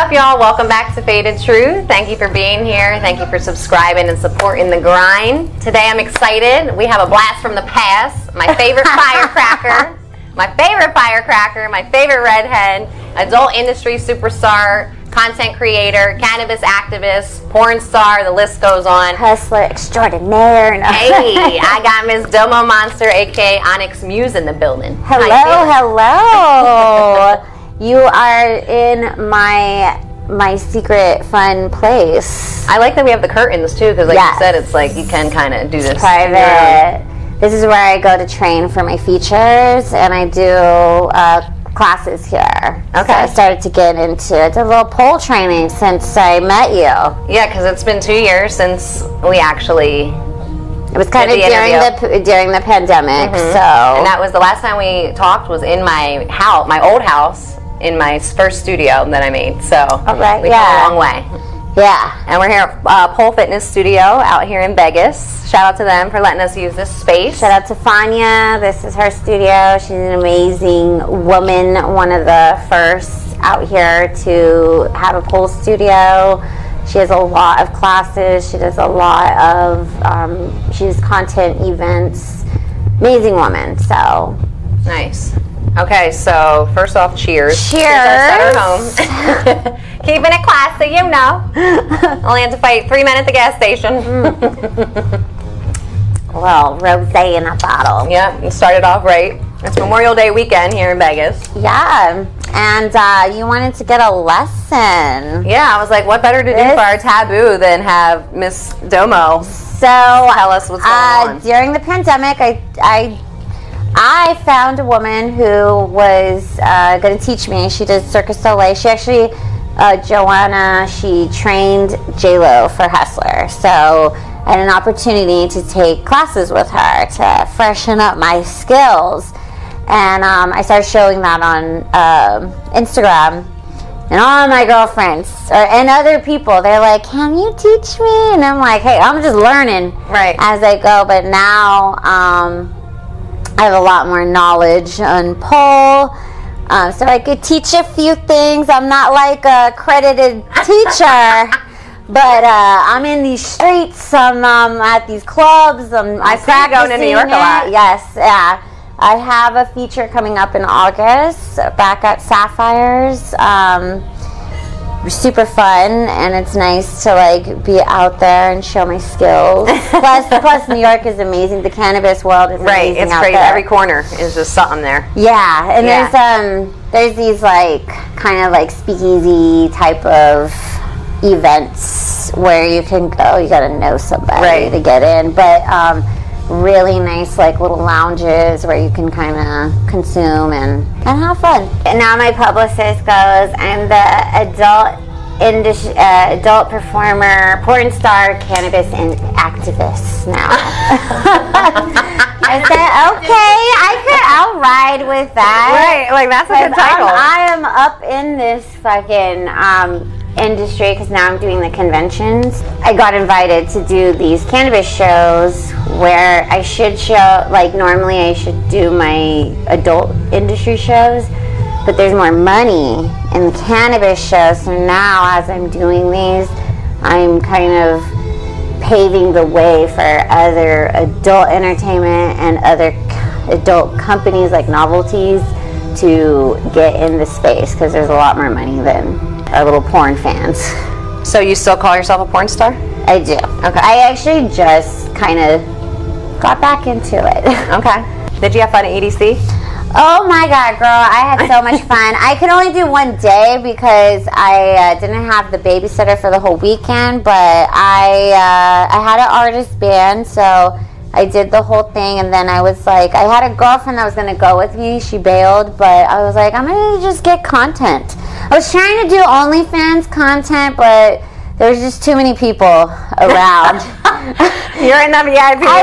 up, y'all? Welcome back to Faded Truth. Thank you for being here. Thank you for subscribing and supporting the grind. Today I'm excited. We have a blast from the past. My favorite firecracker. My favorite firecracker, my favorite redhead, adult industry superstar, content creator, cannabis activist, porn star, the list goes on. Hustler extraordinaire. No. Hey, I got Miss Domo Monster, aka Onyx Muse, in the building. Hello, hello. you are in my my secret fun place. I like that we have the curtains too, because like Yes. you said, it's like you can kind of do this. Private. This is where I go to train for my features, and I do uh, classes here. Okay. So I started to get into I did a little pole training since I met you. Yeah, because it's been two years since we actually, It was kind of the during interview. the during the pandemic, so and that was the last time we talked was in my house, my old house, in my first studio that I made. So right, we yeah. come a long way. yeah. And we're here at uh, Pole Fitness Studio out here in Vegas. Shout out to them for letting us use this space. Shout out to Fania. This is her studio. She's an amazing woman, one of the first out here to have a pole studio. She has a lot of classes. She does a lot of, um, she does content events. Amazing woman. So, Nice. Okay, so first off, cheers. Cheers. At home. Keeping it classy, you know. Only had to fight three men at the gas station. well, rose in a bottle. Yep, you started off right. It's Memorial Day weekend here in Vegas. Yeah. And uh, you wanted to get a lesson. Yeah, I was like, what better to do for our taboo than have Miss Domo So, tell us what's going Uh, on? during the pandemic, I, I, I found a woman who was uh, going to teach me. She did Circus Soleil. She actually, uh, Joanna, she trained J Lo for Hustler. So I had an opportunity to take classes with her to freshen up my skills, and um, I started showing that on um Instagram. And all my girlfriends or, and other people, they're like, "Can you teach me?" And I'm like, "Hey, I'm just learning Right. as I go." But now um, I have a lot more knowledge on pole, uh, so I could teach a few things. I'm not like a accredited teacher, but uh, I'm in these streets. I'm um, at these clubs. I'm, I you going to New York a lot. Yes, yeah. I have a feature coming up in August back at Sapphires. Um, super fun, and it's nice to like be out there and show my skills. plus, plus New York is amazing. The cannabis world is right, amazing it's crazy. there. Every corner is just something there. Yeah, and Yeah. there's um there's these like kind of like speakeasy type of events where you can go. You got to know somebody Right. to get in, but um, really nice like little lounges where you can kind of consume and and have fun. And now my publicist goes, I'm the adult. Uh, adult performer, porn star, cannabis, and activist now. I said, okay, I could, I'll ride with that. Right, like that's a good title. I'm, I am up in this fucking um, industry because now I'm doing the conventions. I got invited to do these cannabis shows where I should show, like, normally I should do my adult industry shows, but there's more money in the cannabis shows. So now, as I'm doing these, I'm kind of paving the way for other adult entertainment and other adult companies like novelties to get in the space because there's a lot more money than our little porn fans. so you still call yourself a porn star? I do. Okay. I actually just kind of got back into it. Okay. Did you have fun at EDC? Oh my god, girl! I had so much fun. I could only do one day because I uh, didn't have the babysitter for the whole weekend. But I uh, I had an artist band, so I did the whole thing. And then I was like, I had a girlfriend that was gonna go with me. She bailed, but I was like, I'm gonna just get content. I was trying to do OnlyFans content, but there was just too many people around. You're in the VIP. I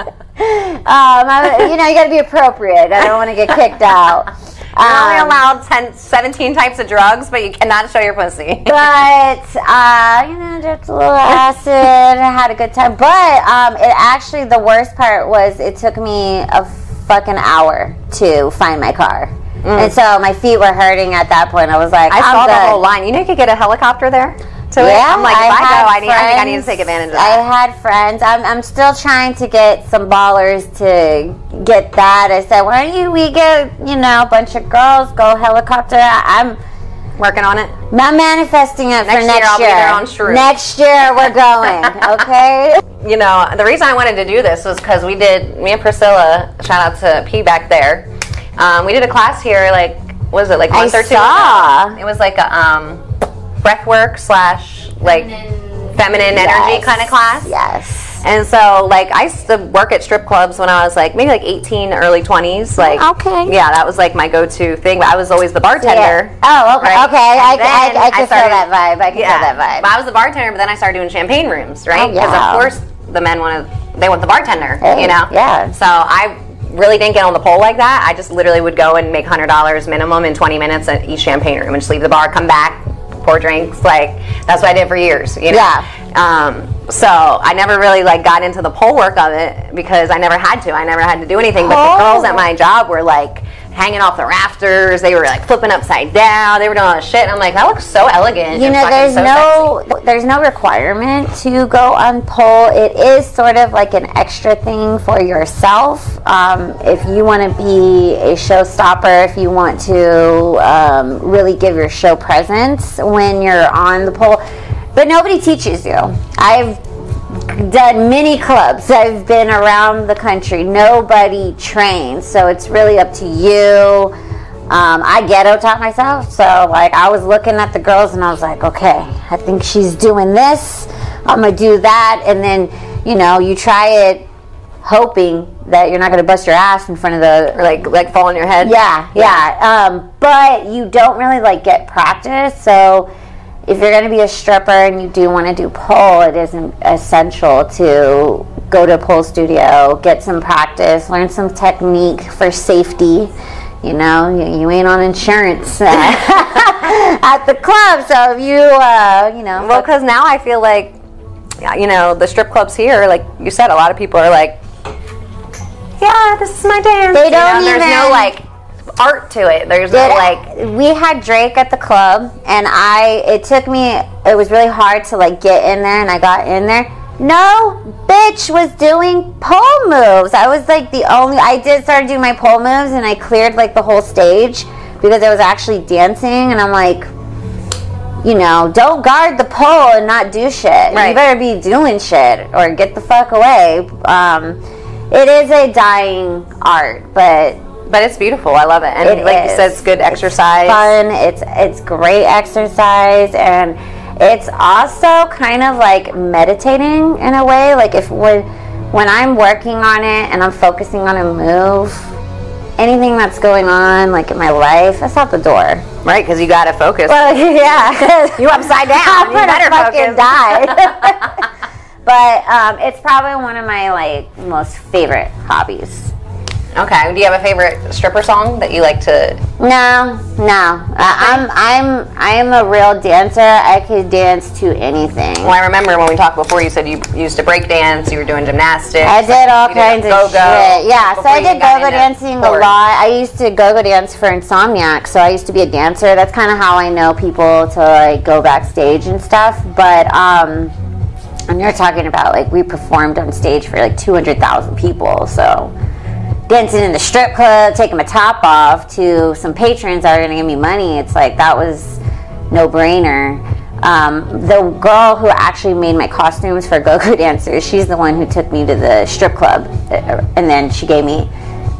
know. um, I, you know, you got to be appropriate. I don't want to get kicked out. You're only Um, allowed 10, 17 types of drugs, but you cannot show your pussy. but uh, you know, just a little acid. I had a good time. But um, it actually, the worst part was it took me a fucking hour to find my car. and so my feet were hurting at that point. I was like, I saw the whole line. You know, you could get a helicopter there. To it. Yeah, I'm like, if I, had go, I need, I think I need to take advantage of that. I had friends. I'm, I'm still trying to get some ballers to get that. I said, why don't you we get you know a bunch of girls go helicopter? I- I'm Working on it. not manifesting it Next for year next I'll be year. there on Next year we're going. Okay. You know, the reason I wanted to do this was because we did. Me and Priscilla, shout out to P back there. Um, we did a class here. Like, what was it like I month or two? saw. ago? It was like a um, breath work slash like feminine, energy Yes. kind of class. Yes. And so, like, I used to work at strip clubs when I was like maybe like 18, early 20s. Like, Okay. yeah, that was like my go-to thing. I was always the bartender. Oh, okay. Right? Okay. I, And I, I, I can started- feel that vibe. I can Yeah, feel that vibe. But I was the bartender, but then I started doing champagne rooms, right? Oh, Because yeah. of course the men want to, they want the bartender, Hey, you know? yeah. So I really didn't get on the pole like that. I just literally would go and make hundred dollars minimum in 20 minutes at each champagne room and just leave the bar, come back, pour drinks. Like that's what I did for years, you know? Yeah. Um, so I never really like got into the pole work of it because I never had to. I never had to do anything. But the girls at my job were like hanging off the rafters. They were like flipping upside down. They were doing all this shit. And I'm like, that looks so elegant. you know there's so no sexy. there's no requirement to go on pole it is sort of like an extra thing for yourself um, if you want to be a showstopper if you want to um, really give your show presence when you're on the pole but nobody teaches you i've done many clubs i've been around the country nobody trains so it's really up to you um, I ghetto taught myself, so like I was looking at the girls and I was like, okay, I think she's doing this. I'm gonna do that, and then you know you try it, hoping that you're not gonna bust your ass in front of the Or like like fall on your head. yeah, yeah. Um, but you don't really like get practice. So if you're going to be a stripper and you do want to do pole, it is essential to go to a pole studio, get some practice, learn some technique for safety. You know, you, you ain't on insurance at the club, so if you, uh, you know, Well, because now I feel like, you know, the strip clubs here, like you said, a lot of people are like, yeah, this is my dance. They You know, don't There's no even- like art to it. There's no like. we had Drake at the club, and I it took me it was really hard to like get in there, and I got in there. No bitch was doing pole moves. I was like the only. I did start doing my pole moves, and I cleared like the whole stage because I was actually dancing, and I'm like. You know, don't guard the pole and not do shit. Right. You better be doing shit or get the fuck away. Um, it is a dying art, but But it's beautiful. I love it. And It like you said, it's good exercise. fun. It's it's great exercise and it's also kind of like meditating in a way. Like if when when I'm working on it and I'm focusing on a move, anything that's going on like in my life, that's out the door. Right? Because you got to focus. Well, yeah, you upside down. I'm you better fucking focus. die. but um, it's probably one of my like most favorite hobbies. Okay. Do you have a favorite stripper song that you like to? No, no. I, I'm I'm I'm a real dancer. I could dance to anything. Well, I remember when we talked before. You said you used to break dance. You were doing gymnastics. I did all kinds of go-go shit. Yeah, so I did go-go dancing a lot. I used to go-go dance for Insomniac, so I used to be a dancer. That's kind of how I know people to like go backstage and stuff. But um, and you're talking about like we performed on stage for like 200,000 people, so dancing in the strip club, taking my top off to some patrons that are going to give me money. It's like that was no brainer. Um, the girl who actually made my costumes for go-go dancers, she's the one who took me to the strip club, uh, and then she gave me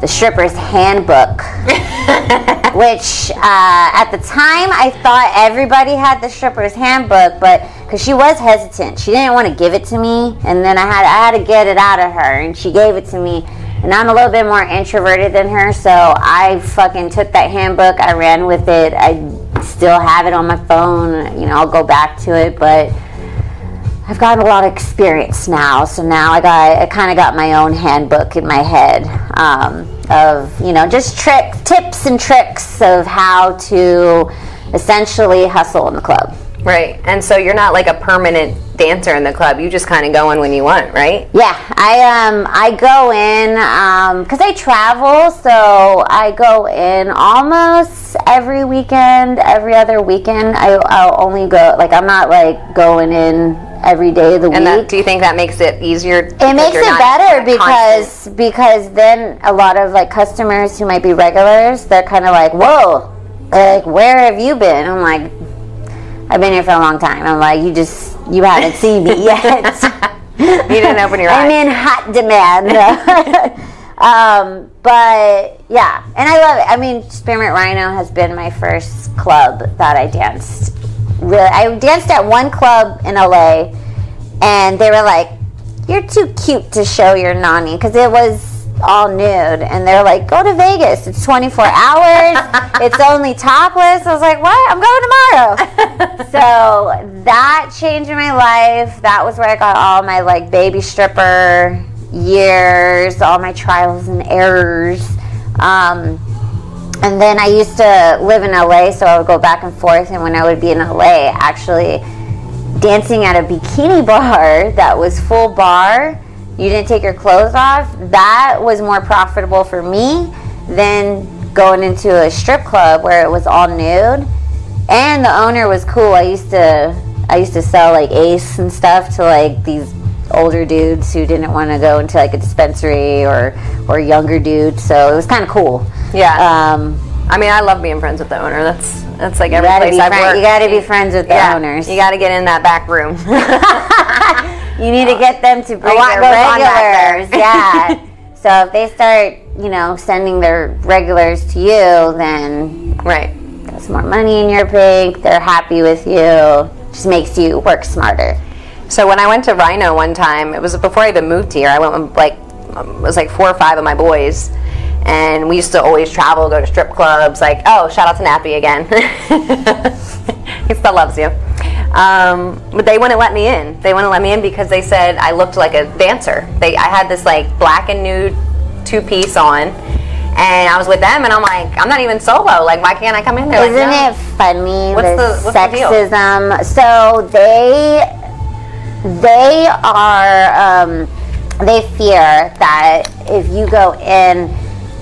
the stripper's handbook, which uh, at the time I thought everybody had the stripper's handbook, but because she was hesitant, she didn't want to give it to me, and then I had I had to get it out of her, and she gave it to me. And I'm a little bit more introverted than her, so I fucking took that handbook, I ran with it. I still have it on my phone. You know, I'll go back to it, but I've gotten a lot of experience now. So now I got I kind of got my own handbook in my head um, of you know just trick tips and tricks of how to essentially hustle in the club. Right. And so you're not like a permanent dancer in the club. You just kind of go in when you want, right? Yeah, I um I go in um because I travel, so I go in almost every weekend, every other weekend. I I'll only go like I'm not like going in every day of the And week. that, do you think that makes it easier? it makes it better because because then a lot of like customers who might be regulars, they're kind of like, whoa, like where have you been? I'm like, I've been here for a long time. I'm like, you just you haven't seen me yet. you didn't open your eyes. I'm eyes. in hot demand. um, but yeah, and I love it. I mean, Spearmint Rhino has been my first club that I danced. Really, I danced at one club in LA, and they were like, "You're too cute to show your nani," because it was all nude, and they're like, "Go to Vegas. It's 24 hours. it's only topless." I was like, "What? I'm going tomorrow." so that changed my life. That was where I got all my like baby stripper years, all my trials and errors. Um, and then I used to live in LA, so I would go back and forth. And when I would be in LA, actually dancing at a bikini bar that was full bar, you didn't take your clothes off, that was more profitable for me than going into a strip club where it was all nude. And the owner was cool. I used to I used to sell like Ace and stuff to like these older dudes who didn't want to go into like a dispensary or or younger dudes. So it was kind of cool. Yeah. Um, I mean, I love being friends with the owner. That's that's like every gotta place I've friend- worked. you gotta be friends with the yeah, owners. You got to get in that back room. You need to get them to bring their regulars. yeah. So if they start, you know, sending their regulars to you, then right. that's more money in your bank. They're happy with you. Just makes you work smarter. So when I went to Rhino one time, it was before I even moved here. I went with like it was like four or five of my boys, and we used to always travel, go to strip clubs. Like, oh, shout out to Nappy again. he still loves you. Um, but they wouldn't let me in. They wouldn't let me in because they said I looked like a dancer. They, I had this like black and nude two piece on, and I was with them, and I'm like, I'm not even solo. Like, why can't I come in there? Like, Isn't no. it funny What's the, the- what's the sexism? so they they are um, they fear that if you go in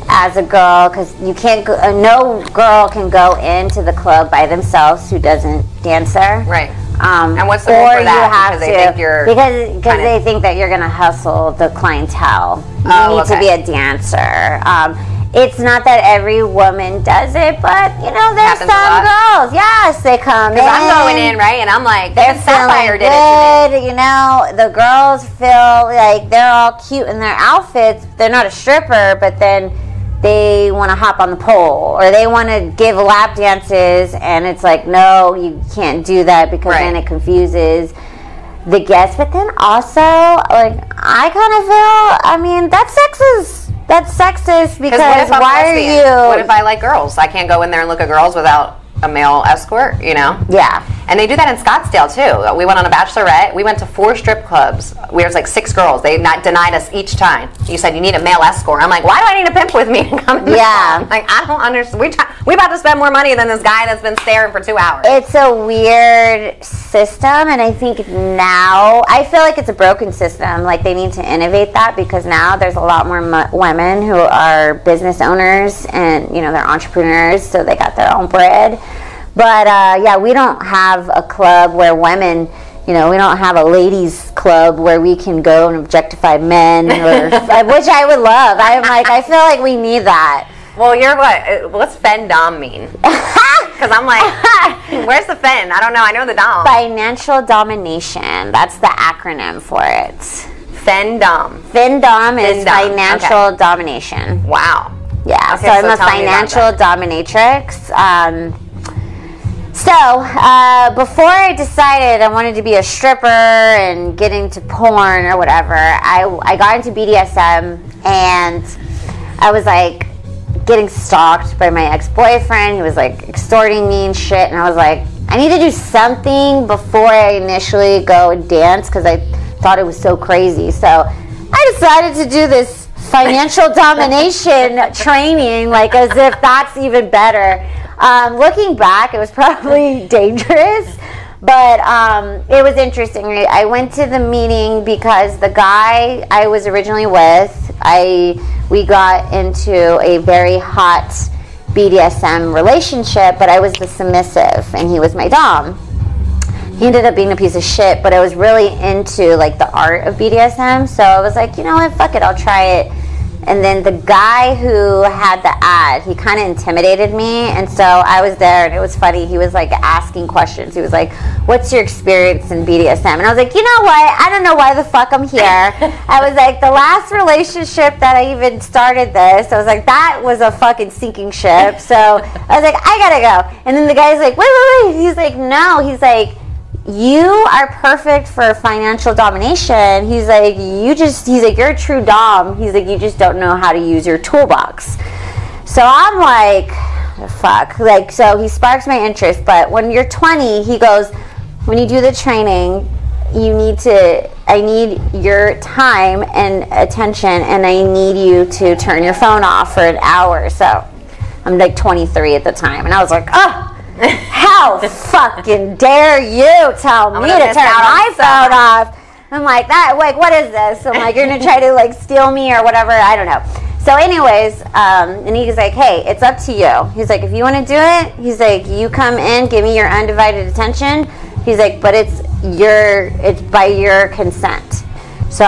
as a girl, because you can't go, uh, no girl can go into the club by themselves who doesn't dancer. Right. Um, And what's the rule or for that? you have Because they to think you're because because they think that you're gonna hustle the clientele. You Oh, need to be a dancer. Um, it's not that every woman does it, but you know, there's Happens some girls. Yes, they come in. Because I'm going in, right? And I'm like, They're Sapphire did it to me. good. You know, the girls feel like they're all cute in their outfits. They're not a stripper, but then they want to hop on the pole or they want to give lap dances, and it's like, no, you can't do that because Right. then it confuses the guests. But then also, like, I kind of feel, I mean, that's sexist. That's sexist because what if I'm why lesbian? are you? What if I like girls? I can't go in there and look at girls without a male escort, you know? yeah. And they do that in Scottsdale too. We went on a bachelorette. We went to four strip clubs. We was like six girls. They not denied us each time. You said you need a male escort. I'm like, why do I need a pimp with me to come Yeah. Like I don't understand. We try, we about to spend more money than this guy that's been staring for two hours. it's a weird system and i think now i feel like it's a broken system like they need to innovate that because now there's a lot more mu- women who are business owners and you know they're entrepreneurs so they got their own bread but uh, yeah we don't have a club where women you know we don't have a ladies club where we can go and objectify men or which i would love i'm like i feel like we need that well, you're what? uh, What's fendom mean? Because I'm like, where's the fen? I don't know. I know the dom. Financial domination. That's the acronym for it. Fendom. FinDom is FinDom, financial domination. Wow. Yeah, Okay, so I'm so a tell me about financial dominatrix. Um, so uh, before I decided I wanted to be a stripper and get into porn or whatever, I, I got into BDSM and I was like getting stalked by my ex-boyfriend. He was like extorting me and shit, and I was like, I need to do something before I initially go and dance because I thought it was so crazy. So I decided to do this financial domination training, like as if that's even better. Um, looking back, it was probably dangerous, But um, it was interesting. I went to the meeting because the guy I was originally with, I we got into a very hot BDSM relationship, but I was the submissive and he was my dom. He ended up being a piece of shit, but I was really into like the art of BDSM, so I was like, you know what, fuck it, I'll try it. And then the guy who had the ad, he kind of intimidated me. And so I was there and it was funny. He was like asking questions. He was like, What's your experience in BDSM? And I was like, You know what? I don't know why the fuck I'm here. I was like, The last relationship that I even started this, I was like, That was a fucking sinking ship. So I was like, I gotta go. And then the guy's like, Wait, wait, wait. He's like, No. He's like, you are perfect for financial domination. He's like, you just, he's like, you're a true dom. He's like, you just don't know how to use your toolbox. So I'm like, fuck. Like, so he sparks my interest. But when you're 20, he goes, when you do the training, you need to, I need your time and attention, and I need you to turn your phone off for an hour. So I'm like 23 at the time. And I was like, oh, how fucking dare you tell me gonna turn my phone off? I'm like that. Like, what is this? I'm like, you're gonna try to like steal me or whatever. I don't know. So, anyways, um, and he's like, hey, it's up to you. He's like, if you want to do it, he's like, you come in, give me your undivided attention. He's like, but it's your, it's by your consent. So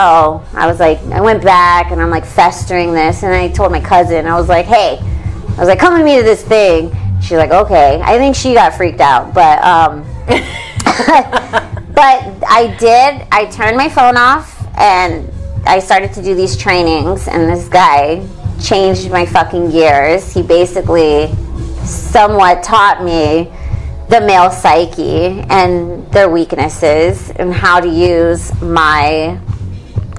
I was like, I went back and I'm like festering this, and I told my cousin, I was like, hey, I was like, come with me to this thing. She's like, okay. I think she got freaked out, but um, but I did. I turned my phone off and I started to do these trainings. And this guy changed my fucking gears. He basically somewhat taught me the male psyche and their weaknesses and how to use my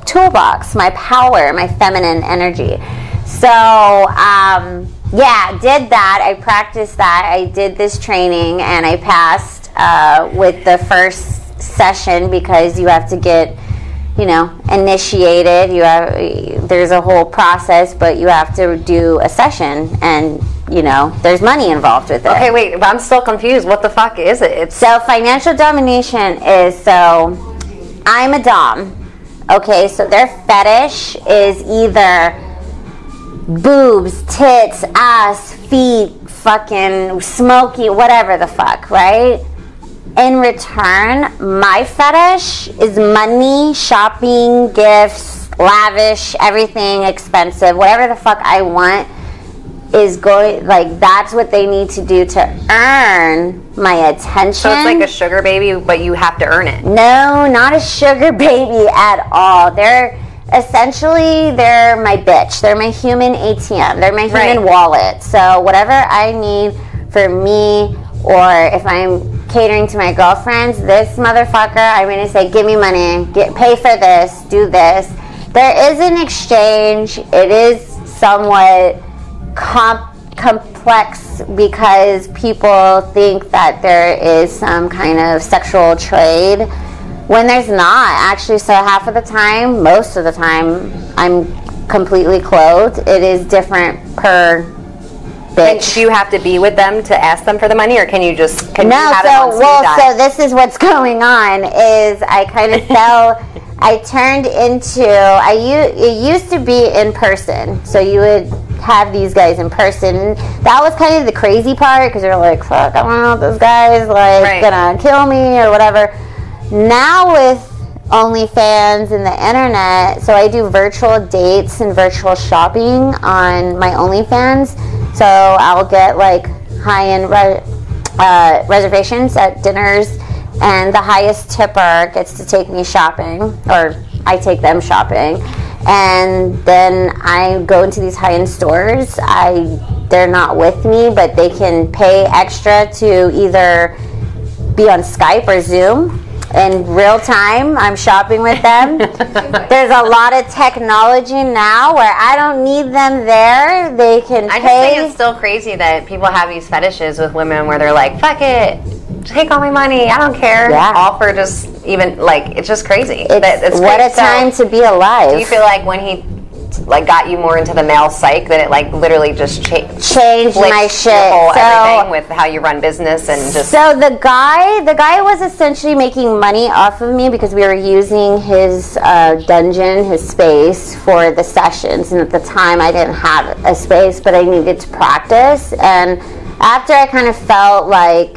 toolbox, my power, my feminine energy. So, um, yeah, did that. I practiced that. I did this training and I passed uh, with the first session because you have to get, you know, initiated. You have there's a whole process, but you have to do a session, and you know, there's money involved with it. Okay, wait, but I'm still confused. What the fuck is it? It's So financial domination is so I'm a dom. Okay, so their fetish is either boobs, tits, ass, feet, fucking smoky, whatever the fuck, right? In return, my fetish is money, shopping, gifts, lavish, everything expensive, whatever the fuck I want is going like that's what they need to do to earn my attention. so it's like a sugar baby, but you have to earn it. No, not a sugar baby at all. They're essentially they're my bitch. They're my human ATM. They're my human Right. wallet. So whatever I need for me or if I'm catering to my girlfriends, this motherfucker, I'm gonna say, give me money, get pay for this, do this. There is an exchange. It is somewhat comp- complex because people think that there is some kind of sexual trade when there's not actually so half of the time most of the time i'm completely clothed. It is different per And do you have to be with them to ask them for the money, or can you just can you no have so well so this is what's going on is i kind of fell i turned into i it used to be in person so you would have these guys in person that was kind of the crazy part because you're like fuck i don't know if this guy's like Right. gonna kill me or whatever now with OnlyFans and the internet, so I do virtual dates and virtual shopping on my OnlyFans. So I'll get like high-end re- uh, reservations at dinners, and the highest tipper gets to take me shopping, or I take them shopping, and then I go into these high-end stores. I they're not with me, but they can pay extra to either be on Skype or Zoom in real time. I'm shopping with them. There's a lot of technology now where I don't need them there. They can I just think it's still crazy that people have these fetishes with women where they're like, "Fuck it, take all my money, I don't care." Yeah. All for just even like it's just crazy. It's, it's what a crazy. So, time to be alive. Do you feel like when he like got you more into the male psyche that it like literally just cha- changed my shit. whole So- everything with how you run business and just So the guy, the guy was essentially making money off of me because we were using his uh, dungeon, his space for the sessions, and at the time I didn't have a space, but I needed to practice. And after I kind of felt like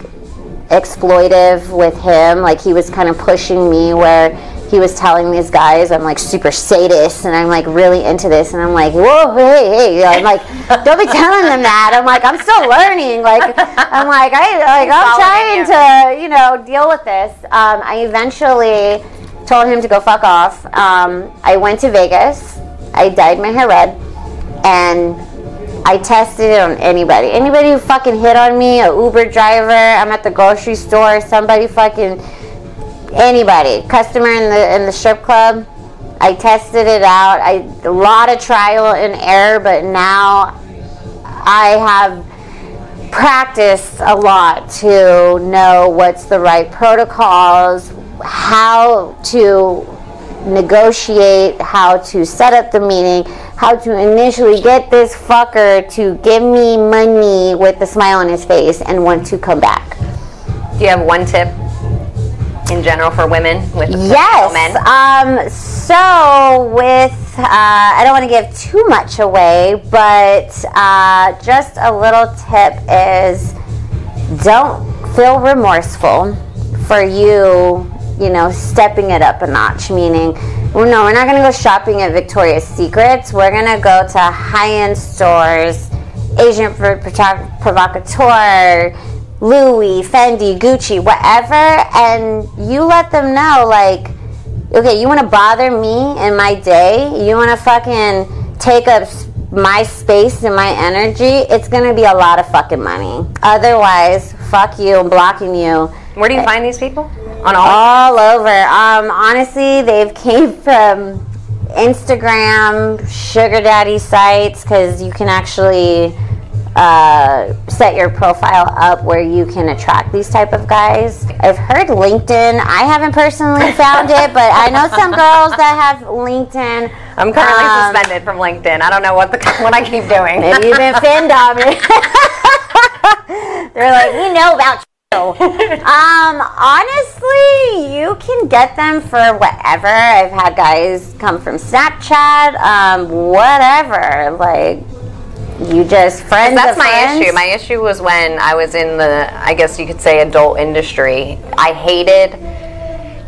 exploitive with him, like he was kind of pushing me where he was telling these guys I'm like super sadist and I'm like really into this and I'm like whoa hey hey I'm like don't be telling them that. I'm like I'm still learning like I'm like I like I'm trying to you know deal with this. Um, I eventually told him to go fuck off. Um, I went to Vegas. I dyed my hair red and I tested it on anybody. Anybody who fucking hit on me, a Uber driver, I'm at the grocery store, somebody fucking anybody, customer in the in the strip club. I tested it out. I a lot of trial and error, but now I have practiced a lot to know what's the right protocols, how to negotiate, how to set up the meeting, how to initially get this fucker to give me money with a smile on his face and want to come back. do you have one tip in general for women with Yes. men? Um, so with uh, I don't want to give too much away, but uh, just a little tip is don't feel remorseful for you, you know, stepping it up a notch. Meaning, well, no, we're not going to go shopping at Victoria's Secrets. We're going to go to high-end stores, Agent Provo- Provocateur. Louis, Fendi, Gucci, whatever, and you let them know, like, okay, you want to bother me in my day, you want to fucking take up my space and my energy, it's gonna be a lot of fucking money. Otherwise, fuck you, I'm blocking you Where do you find these people? On all all over. Um, honestly, they've came from Instagram, sugar daddy sites, because you can actually uh, set your profile up where you can attract these type of guys. I've heard LinkedIn. I haven't personally found it, but I know some girls that have LinkedIn. I'm currently Um, suspended from LinkedIn. I don't know what the what I keep doing. Maybe you've been on me. They're like, we know about you. Um, honestly, you can get them for whatever. I've had guys come from Snapchat, um, whatever. Like, you just friends. That's of my friends. issue. My issue was when I was in the, I guess you could say, adult industry. I hated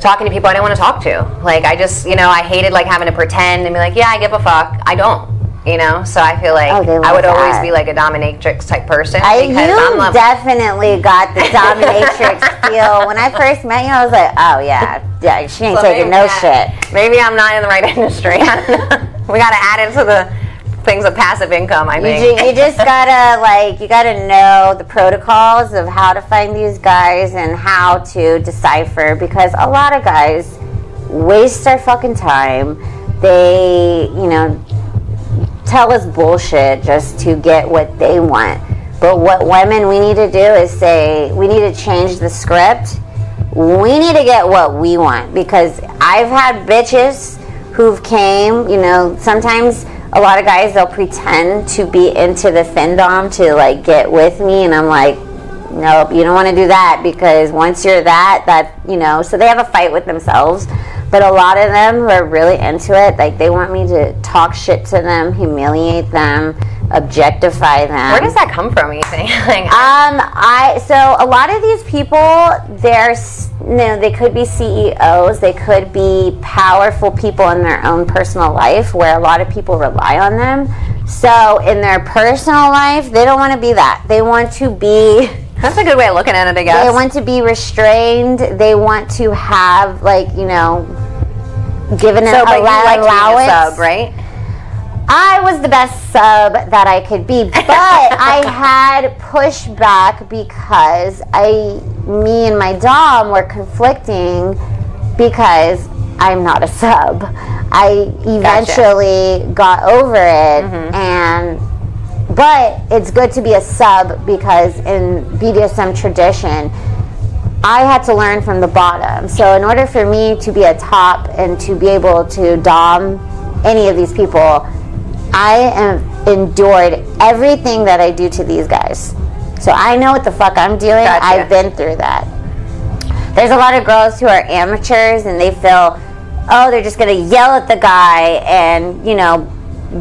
talking to people I didn't want to talk to. Like I just, you know, I hated like having to pretend and be like, yeah, I give a fuck. I don't. You know, so I feel like Oh, I would love always be like a dominatrix type person I, because you I'm definitely got the dominatrix feel. When I first met you, I was like, oh yeah, yeah, she ain't So taking maybe- no yeah. shit. Maybe I'm not in the right industry. I don't know. we got to add into the things of passive income. I You, ju- you just gotta like you gotta know the protocols of how to find these guys and how to decipher because a lot of guys waste their fucking time. They, you know, tell us bullshit just to get what they want. But what women we need to do is say we need to change the script. We need to get what we want because I've had bitches who've came, you know, sometimes a lot of guys they'll pretend to be into the findom to like get with me and I'm like nope, you don't want to do that because once you're that, that, you know, so they have a fight with themselves. But a lot of them who are really into it, like they want me to talk shit to them, humiliate them, objectify them. Where does that come from? You think? like, Um, I so a lot of these people, they're you know, they could be CEOs, they could be powerful people in their own personal life, where a lot of people rely on them. So in their personal life, they don't want to be that. They want to be. that's a good way of looking at it, I guess. They want to be restrained. They want to have like you know, given an so, you allow- like to be allowance. a sub, right? I was the best sub that I could be, but I had pushback because I, me and my dom were conflicting because I'm not a sub. I eventually got over it, Mm-hmm. and but it's good to be a sub because in BDSM tradition, I had to learn from the bottom. So in order for me to be a top and to be able to dom any of these people, I am endured everything that I do to these guys. So I know what the fuck I'm doing. Gotcha. I've been through that. There's a lot of girls who are amateurs and they feel, oh, they're just gonna yell at the guy and, you know,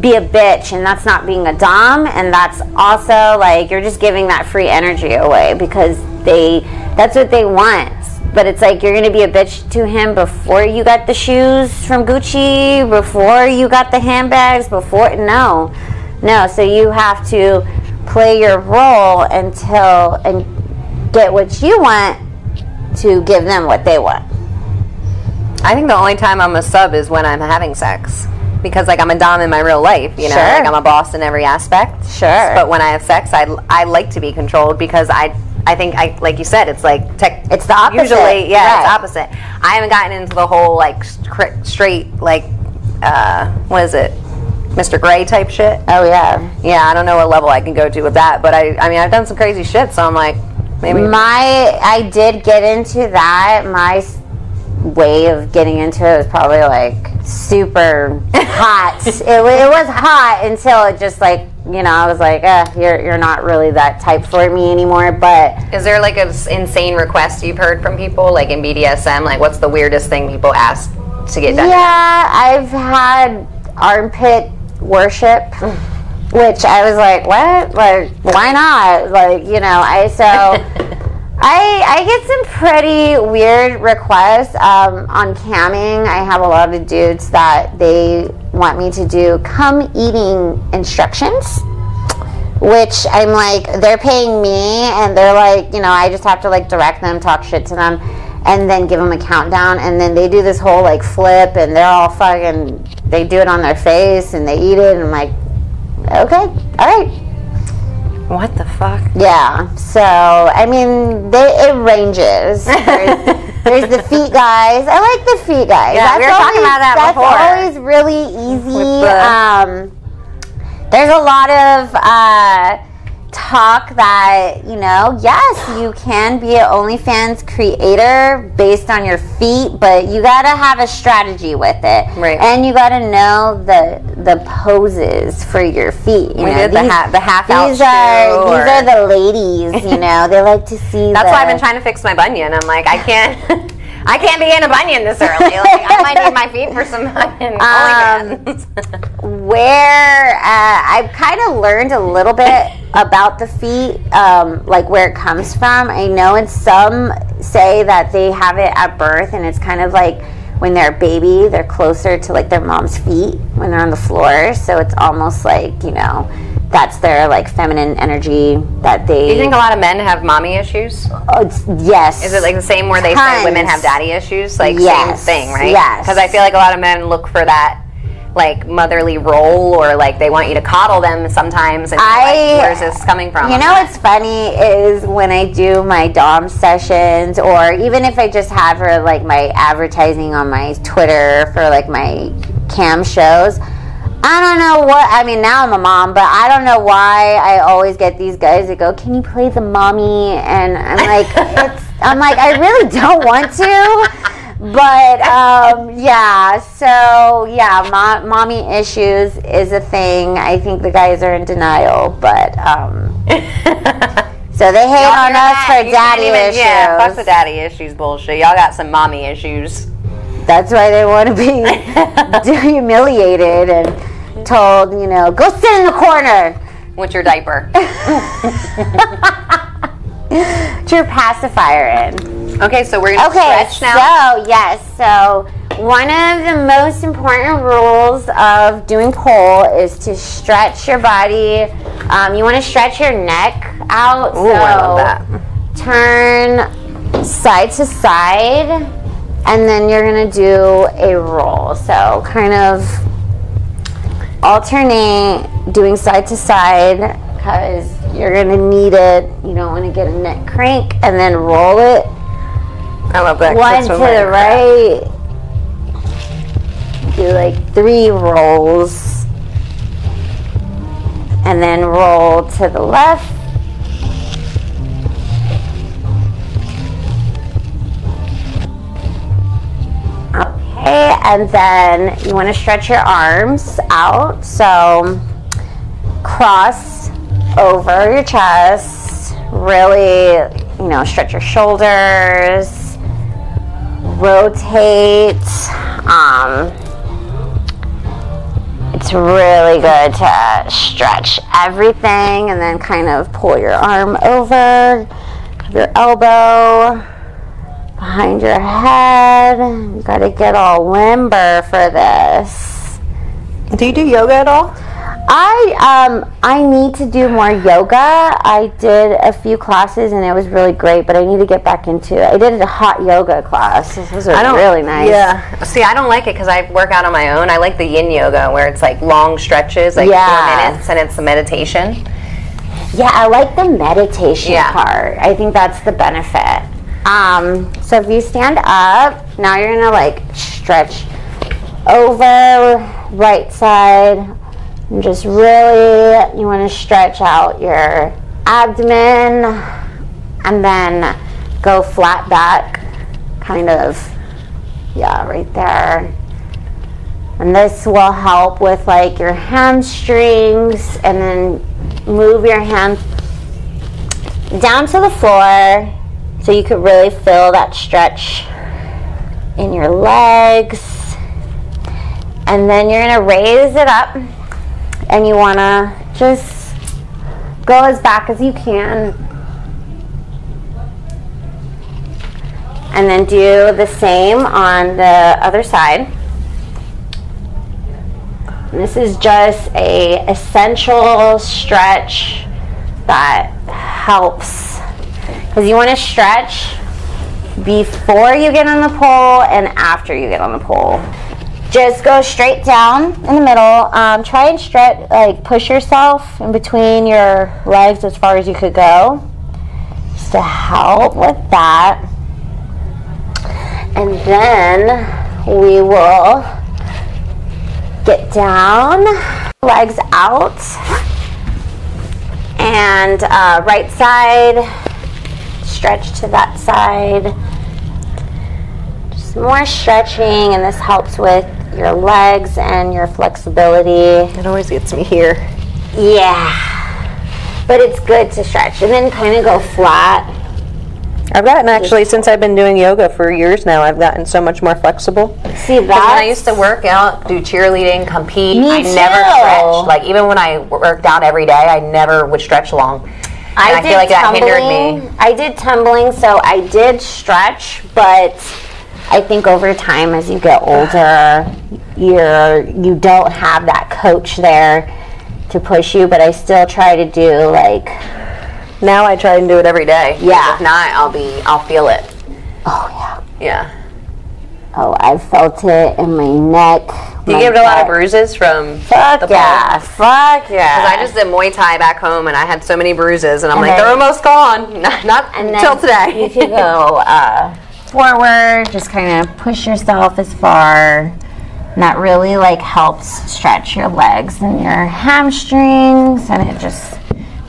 be a bitch and that's not being a dom and that's also like you're just giving that free energy away because they that's what they want but it's like you're gonna be a bitch to him before you got the shoes from gucci before you got the handbags before no no so you have to play your role until and get what you want to give them what they want I think the only time I'm a sub is when I'm having sex. Because like I'm a dom in my real life, you know, Sure. like I'm a boss in every aspect. Sure. But when I have sex, I, I like to be controlled because I I think I like you said it's like tech. It's the opposite, Usually, yeah, it's opposite. I haven't gotten into the whole like straight like uh what is it, Mr. Grey type shit. oh yeah Yeah, I don't know what level I can go to with that, but I I mean I've done some crazy shit, so I'm like maybe My, I did get into that. My way of getting into it was probably like super hot. it, it was hot until it just like, you know, I was like, eh, you're, you're not really that type for me anymore. But Is there like an insane request you've heard from people, like in BDSM? Like, what's the weirdest thing people ask to get done? yeah, I've had armpit worship. Which I was like, what? Like, why not? Like, you know, I so I, I get some pretty weird requests um, on camming. I have a lot of dudes that they want me to do come eating instructions, which I'm like, they're paying me, and they're like, you know, I just have to like direct them, talk shit to them, and then give them a countdown, and then they do this whole like flip, and they're all fucking, they do it on their face, and they eat it, and I'm like, okay, all right. What the fuck? Yeah. So I mean, they, it ranges. There's, there's the feet guys. I like the feet guys. Yeah, we were talking about that that's before. always really easy. The- um, there's a lot of uh, talk that you know. Yes, you can be an OnlyFans creator based on your feet, but you gotta have a strategy with it, Right. And you gotta know the the poses for your feet. You We know, did the these- ha- the half out these are these are the ladies, you know. They like to see. That's the, why I've been trying to fix my bunion. I'm like, I can't. I can't be in a bunion this early. Like, I might need my feet for some fucking Um, Where uh, I've kind of learned a little bit about the feet, um, like where it comes from. I know, and some say that they have it at birth, and it's kind of like when they're a baby, they're closer to like their mom's feet when they're on the floor. So it's almost like you know, that's their like feminine energy that they. Do you think a lot of men have mommy issues? Oh, it's, yes. Is it like the same where they Tons. say women have daddy issues? Like Yes. same thing, right? Yes. Because I feel like a lot of men look for that like motherly role or like they want you to coddle them sometimes and I- like, where's this coming from? You know what's funny is when I do my Dom sessions, or even if I just have her like my advertising on my Twitter for like my cam shows. I don't know what. I mean, now I'm a mom, but I don't know why I always get these guys that go, "Can you play the mommy?" And I'm like, it's, I'm like, I really don't want to. But um, yeah, so yeah, mo- mommy issues is a thing. I think the guys are in denial, but um, so they hate Y'all on us that? for You daddy even- issues. Yeah, fuck the daddy issues bullshit. Y'all got some mommy issues. That's why they want to be humiliated and told, you know, go sit in the corner. What's your diaper? Put your pacifier in. okay, so we're gonna Okay, stretch now. so yes, so one of the most important rules of doing pole is to stretch your body. Um, you want to stretch your neck out. Ooh, so I love that. turn side to side, and then you're gonna do a roll. So kind of alternate doing side to side because you're gonna need it. You don't want to get a neck crank, and then roll it I love that. one to the right. Do like three rolls. And then roll to the left. Okay, And then you want to stretch your arms out. So cross over your chest. Really, you know, stretch your shoulders. Rotate. Um, it's really good to stretch everything and then kind of pull your arm over, your elbow behind your head. You gotta get all limber for this. Do you do yoga at all? I um I need to do more yoga. I did a few classes and it was really great, but I need to get back into it. I did a hot yoga class. This was really nice. Yeah. See, I don't like it because I work out on my own. I like the yin yoga where it's like long stretches, like Yeah. four minutes, and it's a meditation. Yeah, I like the meditation Yeah. part. I think that's the benefit. Um, so if you stand up, now you're gonna like stretch over right side. And just really, you want to stretch out your abdomen and then go flat back, kind of, yeah, right there. And this will help with like your hamstrings and then move your hand down to the floor so you could really feel that stretch in your legs. And then you're to raise it up and you want to just go as back as you can. And then do the same on the other side. This is just a essential stretch that helps because you want to stretch before you get on the pole and after you get on the pole. Just go straight down in the middle. Um, try and stretch, like push yourself in between your legs as far as you could go, just to help with that. And then we will get down, legs out, and uh, right side, stretch to that side. Just more stretching, and this helps with your legs and your flexibility. It always gets me here. Yeah, but it's good to stretch and then kind of go flat. I've gotten actually since I've been doing yoga for years now. I've gotten so much more flexible. See When I used to work out, do cheerleading, compete, Me I too. never stretched. Like even when I worked out every day, I never would stretch long. I, did feel like that hindered tumbling. me. I did tumbling, so I did stretch, but I think over time, as you get older, you're you don't have that coach there to push you. But I still try to do like, Now I try and do it every day. yeah. If not, I'll be, I'll feel it. Oh yeah. Yeah. Oh, I felt it in my neck. You get a lot of bruises from Fuck the yeah! Fuck yeah! Because I just did Muay Thai back home, and I had so many bruises, and I'm And like, then- they're almost gone. Not, not until today. You could go uh, forward, just kind of push yourself as far. And that really like helps stretch your legs and your hamstrings, and it just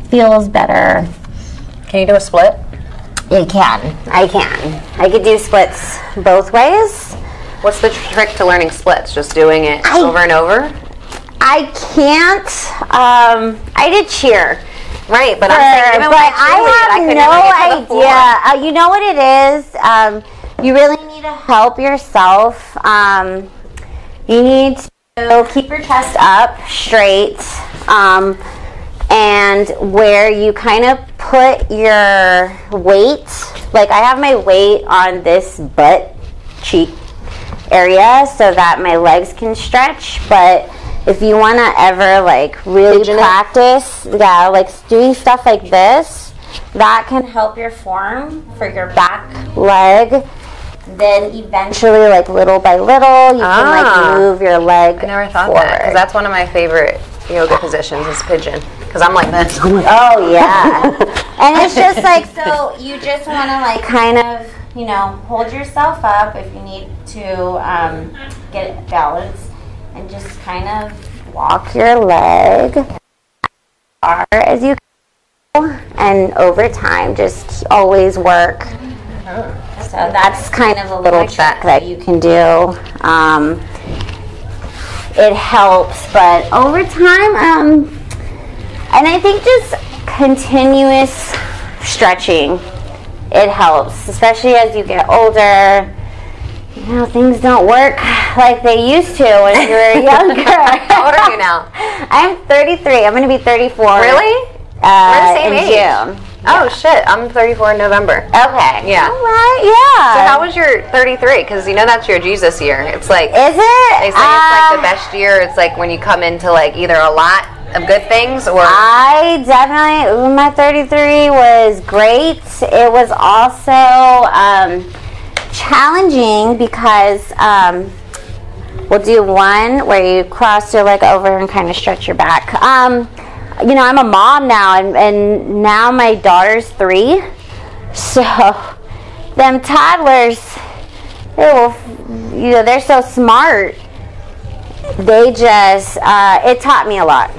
feels better. Can you do a split? You can. I can. I could do splits both ways. What's the trick to learning splits? Just doing it I- over and over? I can't. Um, I did cheer. Right, but I'm saying but I I have could never get to the no idea. Uh, you know what it is? Um, you really need to help yourself. Um, you need to keep your chest up straight. Um, and where you kind of put your weight, like I have my weight on this butt cheek area so that my legs can stretch. But if you want to ever like really Pigeon it? practice, yeah, like doing stuff like this, that can help your form for your back leg. Then eventually, like little by little, you can Ah. like move your leg. I never thought forward. that because that's one of my favorite yoga positions is pigeon. Because I'm like this. Oh yeah. and it's just like so you just want to like kind of you know hold yourself up if you need to um, get balance and just kind of walk your leg as far as you go and over time just always work. So that's kind of a little trick that. that. you can do. Um, it helps, but over time, um, and I think just continuous stretching, it helps, especially as you get older. You know, things don't work like they used to when you were younger. How old are you now? I'm 33. I'm going to be 34. Really? Uh, We're the same in age. June. Oh shit! I'm 34 in November. Okay. Yeah. All right. Yeah. So how was your 33? Because you know that's your Jesus year. It's like Is it? they say it's like the best year. It's like when you come into like either a lot of good things or I definitely, my 33 was great. It was also um, challenging because um, we'll do one where you cross your leg over and kind of stretch your back. Um, you know, I'm a mom now, and, and now my daughter's three. So, them toddlers, they will, you know, they're so smart. They just, uh, it taught me a lot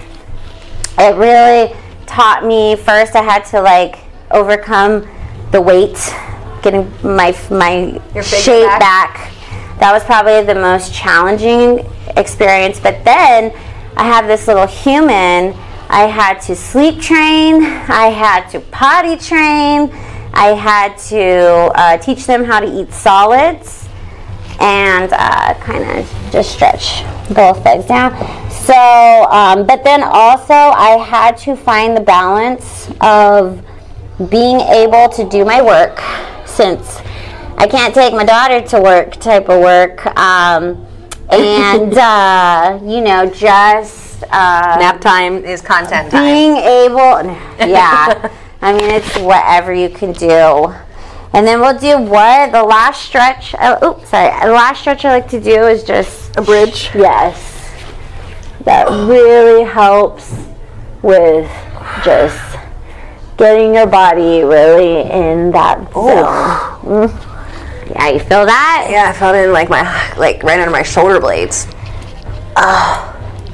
it really taught me first i had to like overcome the weight getting my my shape back. back. that was probably the most challenging experience but then i have this little human i had to sleep train i had to potty train i had to uh, teach them how to eat solids and uh, kind of just stretch both legs down. So, um, but then also I had to find the balance of being able to do my work since I can't take my daughter to work type of work. Um, and, uh, you know, just uh, nap time is content time. being able, yeah. I mean, it's whatever you can do. And then we'll do what? The last stretch. Oh, oops, sorry. The last stretch I like to do is just A bridge. yes. That really helps with just getting your body really in that zone. Mm. Yeah, you feel that? Yeah, I felt it in like my like right under my shoulder blades.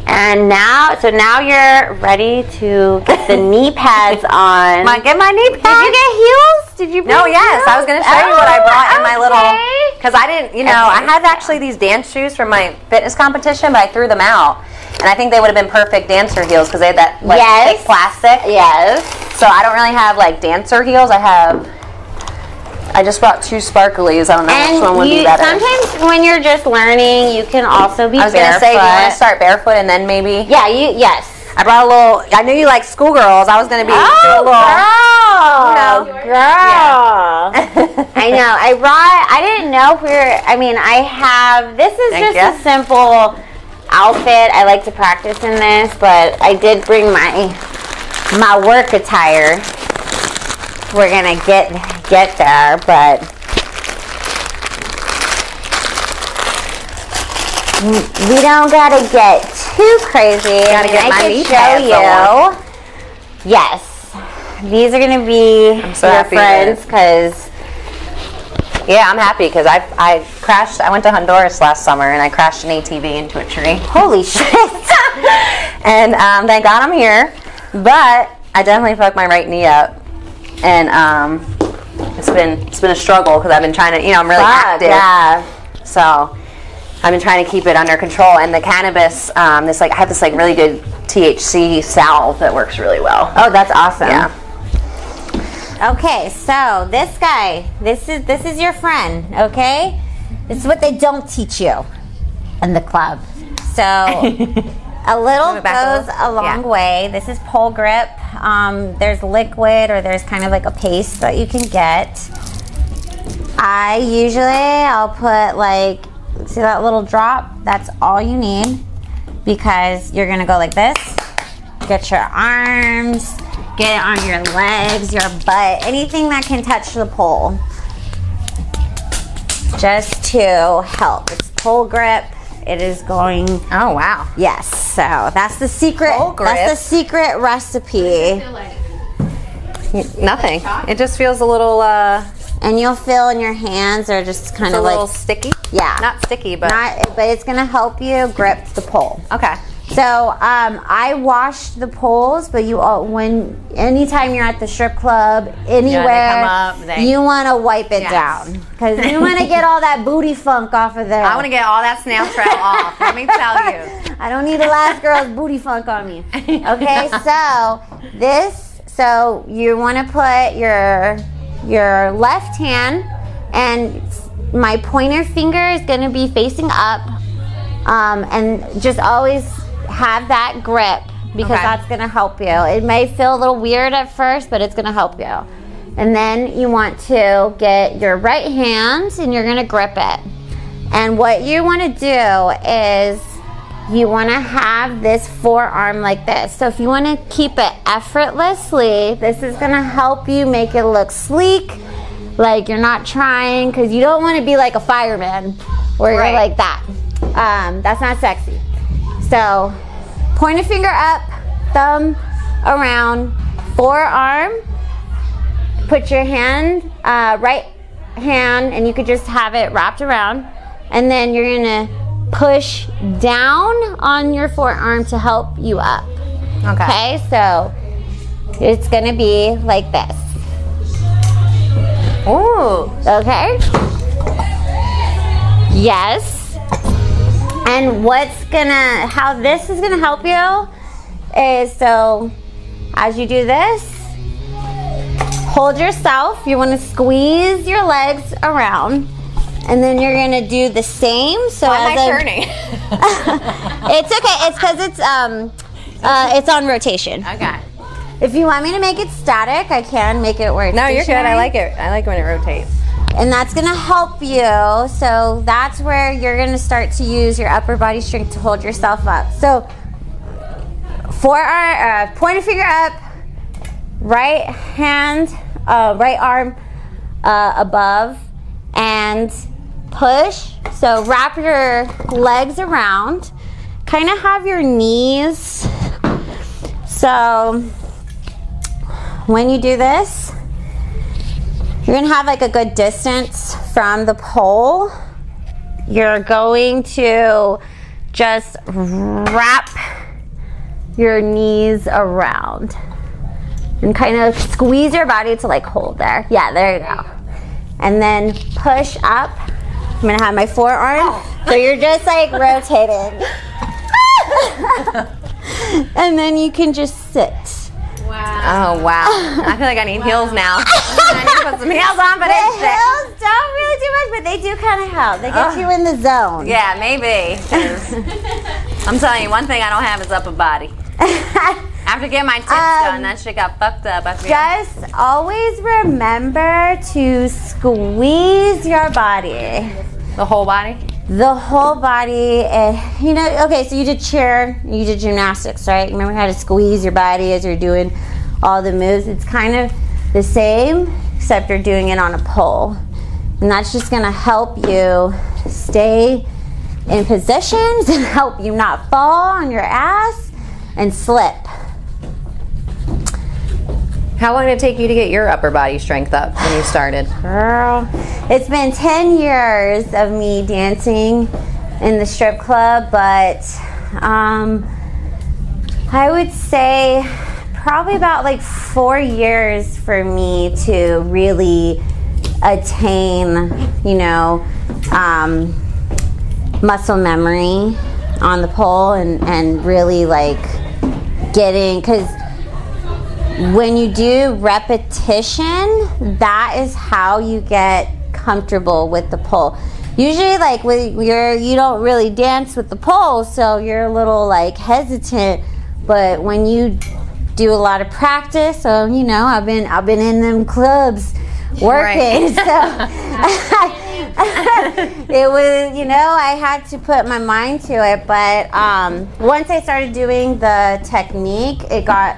And now, so now you're ready to get the knee pads on. My, get my knee pads. Did you get heels? Did you? No, yes. I was going to show you what I brought in my little. Oh, okay. Because I didn't, you know, I had actually these dance shoes from my fitness competition, but I threw them out. And I think they would have been perfect dancer heels because they had that like Yes. thick plastic. Yes. So I don't really have like dancer heels. I have. I just brought two sparklies. I don't know which one would you, be better. sometimes when you're just learning, you can also be I was barefoot. gonna say, do you want to start barefoot and then maybe? Yeah, you. Yes. I brought a little. I knew you like schoolgirls. I was gonna be oh, do a little. girl, You know. girl. I know. I brought. I didn't know if we were. I mean, I have. This is Thank just ya. a simple outfit. I like to practice in this, but I did bring my my work attire. We're gonna get get there, but we don't gotta get too crazy. Gotta I mean, get I my could show you. Yes, these are gonna be so your friends because Yeah, I'm happy because I I crashed. I went to Honduras last summer and I crashed an ATV into a tree. holy shit. and um, thank God I'm here. But I definitely fucked my right knee up, and um, it's been it's been a struggle because I've been trying to you know I'm really Fuck, active. yeah. So I've been trying to keep it under control. And the cannabis, um, this like I have this like really good THC salve that works really well. Oh, that's awesome. Yeah. Okay, so this guy, this is this is your friend, okay? This is what they don't teach you in the club. So a little it back a goes little. a long Yeah. way. This is pole grip. Um, there's liquid or there's kind of like a paste that you can get. I usually I'll put like see that little drop. That's all you need because you're gonna go like this. Get your arms, get it on your legs, your butt, anything that can touch the pole. Just to help. It's pole grip. It is going Oh wow. yes. So that's the secret. That's the secret recipe. Nothing. It just feels a little uh, And you'll feel in your hands are just kind a of little like sticky. yeah. Not sticky, but not but it's gonna help you grip the pole. okay. So um, I washed the poles, but you all when anytime you're at the strip club anywhere, come up, they- you want to wipe it Yes. down because you want to get all that booty funk off of there. I want to get all that snail trail off. Let me tell you. I don't need the last girl's booty funk on me. Okay, so this, so you want to put your your left hand, and my pointer finger is going to be facing up, um, and just always have that grip because Okay. that's going to help you. It may feel a little weird at first, but it's going to help you. And then you want to get your right hand and you're going to grip it. And what you want to do is you want to have this forearm like this. So if you want to keep it effortlessly, this is going to help you make it look sleek, like you're not trying, because you don't want to be like a fireman where Right. you're like that. Um, that's not sexy. So pointer finger up, thumb around, forearm. Put your hand, uh, right hand, and you could just have it wrapped around. And then you're gonna push down on your forearm to help you up. Okay. Okay, so it's gonna be like this. Ooh. Okay? Yes. And what's gonna, how this is gonna help you is so as you do this, hold yourself. You wanna squeeze your legs around. And then you're gonna do the same. So Why am I turning? it's okay. It's because it's um, uh, it's on rotation. okay. If you want me to make it static, I can make it where it's No, you're good. I like it. I like when it rotates. And that's gonna help you. So that's where you're gonna start to use your upper body strength to hold yourself up. So forearm, uh, pointer finger up, right hand, uh, right arm uh, above, and push. So wrap your legs around. Kind of have your knees. So when you do this, you're gonna have like a good distance from the pole. You're going to just wrap your knees around and kind of squeeze your body to like hold there. Yeah, there you go. And then push up. I'm gonna have my forearm. So you're just like rotating. and then you can just sit. Oh wow! I feel like I need heels now. I need to put some heels on, but The it's hills don't really do much, but they do kind of help. They get Ugh. you in the zone. yeah, maybe. I'm telling you, one thing I don't have is upper body. After getting my tits done, Um, that shit got fucked up. I feel. Just always remember to squeeze your body. the whole body. The whole body, eh, you know, okay, so you did chair you did gymnastics, right? Remember how to squeeze your body as you're doing all the moves? It's kind of the same, except you're doing it on a pole. And that's just gonna help you stay in positions and help you not fall on your ass and slip. How long did it take you to get your upper body strength up when you started? Girl, it's been 10 years of me dancing in the strip club, but um, I would say probably about like four years for me to really attain, you know, um, muscle memory on the pole and, and really like getting, because when you do repetition, that is how you get comfortable with the pole. Usually, like with you're you don't really dance with the pole, so you're a little like hesitant. But when you do a lot of practice, so you know, I've been I've been in them clubs working, so it was you know I had to put my mind to it. But um, once I started doing the technique, it got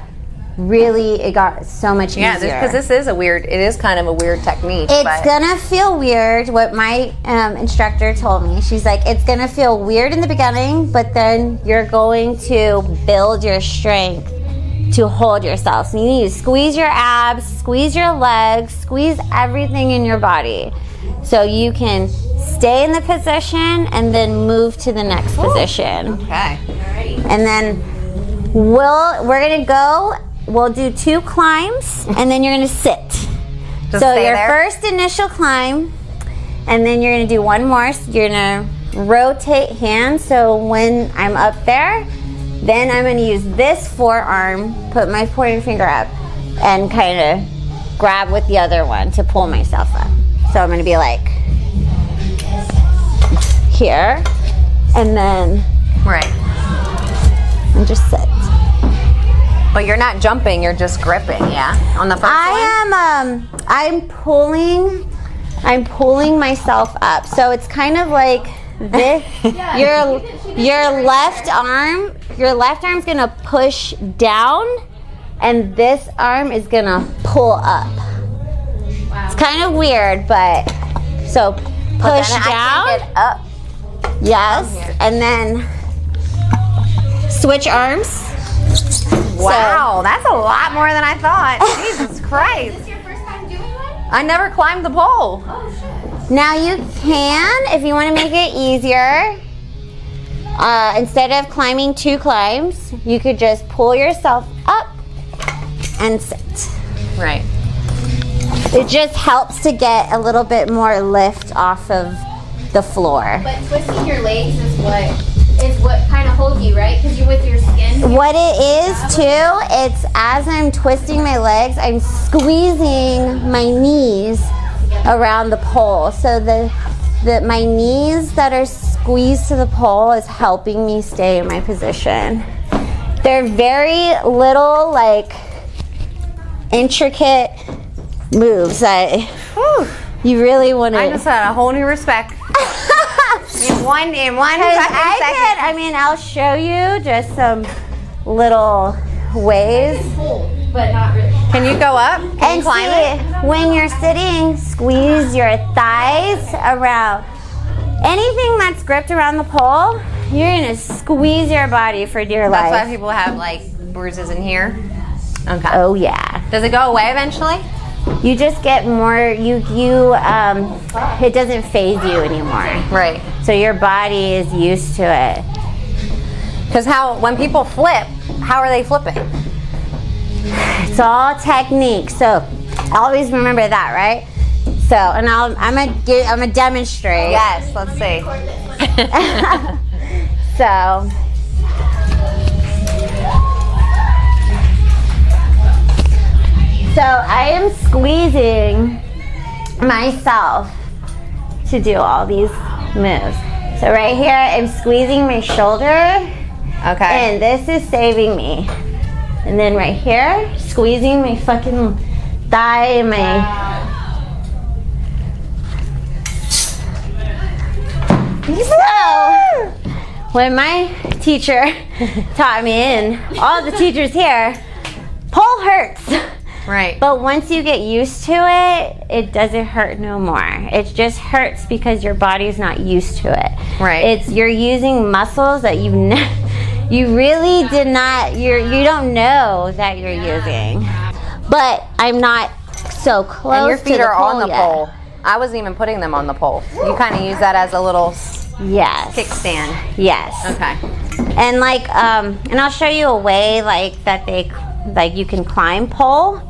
really it got so much Yeah, easier. because this is a weird. It is kind of a weird technique. It's but gonna feel weird. What my um, instructor told me, she's like, it's gonna feel weird in the beginning, but then you're going to build your strength to hold yourself. So you need to squeeze your abs, squeeze your legs, squeeze everything in your body, so you can stay in the position and then move to the next position. Okay. and then we'll we're gonna go. We'll do two climbs, and then you're gonna sit. so your there? first initial climb, and then you're gonna do one more. So you're gonna rotate hands. So when I'm up there, then I'm gonna use this forearm, put my pointer finger up, and kind of grab with the other one to pull myself up. So I'm gonna be like here, and then Right. and just sit. But you're not jumping, you're just gripping, yeah? On the first one? I am um I'm pulling I'm pulling myself up. So it's kind of like this yeah, your your left arm your left arm's going to push down and this arm is going to pull up. Wow. It's kind of weird, but so But push then I down. can get up. yes, and then switch arms. Wow, that's a lot more than I thought. Jesus Christ. Is this your first time doing one? I never climbed the pole. Oh, shit. Now you can, if you want to make it easier, uh, instead of climbing two climbs, you could just pull yourself up and sit. Right. It just helps to get a little bit more lift off of the floor. But twisting your legs is what is what kind of holds you, right? Because you're with your skin. What it is too, it's as I'm twisting my legs, I'm squeezing my knees around the pole. So the the my knees that are squeezed to the pole is helping me stay in my position. They're very little like intricate moves that Whew. you really want to. I just had a whole new respect. In one, in one I second. could, I mean, I'll show you just some little ways. Hold, but not really. Can you go up? Can you And climb see, it? when you're sitting, squeeze your thighs around. Anything that's gripped around the pole, you're gonna squeeze your body for dear life. That's why people have like bruises in here. Okay. Oh yeah. Does it go away eventually? You just get more. You you um, it doesn't phase you anymore. Right. So your body is used to it. Because how when people flip, how are they flipping? It's all technique. So always remember that, right? So, and I'll, I'm gonna I'm gonna demonstrate. Yes. Let's see. So. So I am squeezing myself to do all these moves. So right here, I'm squeezing my shoulder, Okay. and this is saving me. And then right here, squeezing my fucking thigh and my. So, when my teacher taught me, and all the teachers here, pole hurts. right. But once you get used to it, it doesn't hurt no more. It just hurts because your body's not used to it. Right. It's you're using muscles that you ne- you really did not you're you don't know that you're using. But I'm not so close and your to feet the are on the yet. pole. I wasn't even putting them on the pole. You kind of use that as a little Yes. kickstand. Yes. Okay. And like um and I'll show you a way like that they like you can climb pole.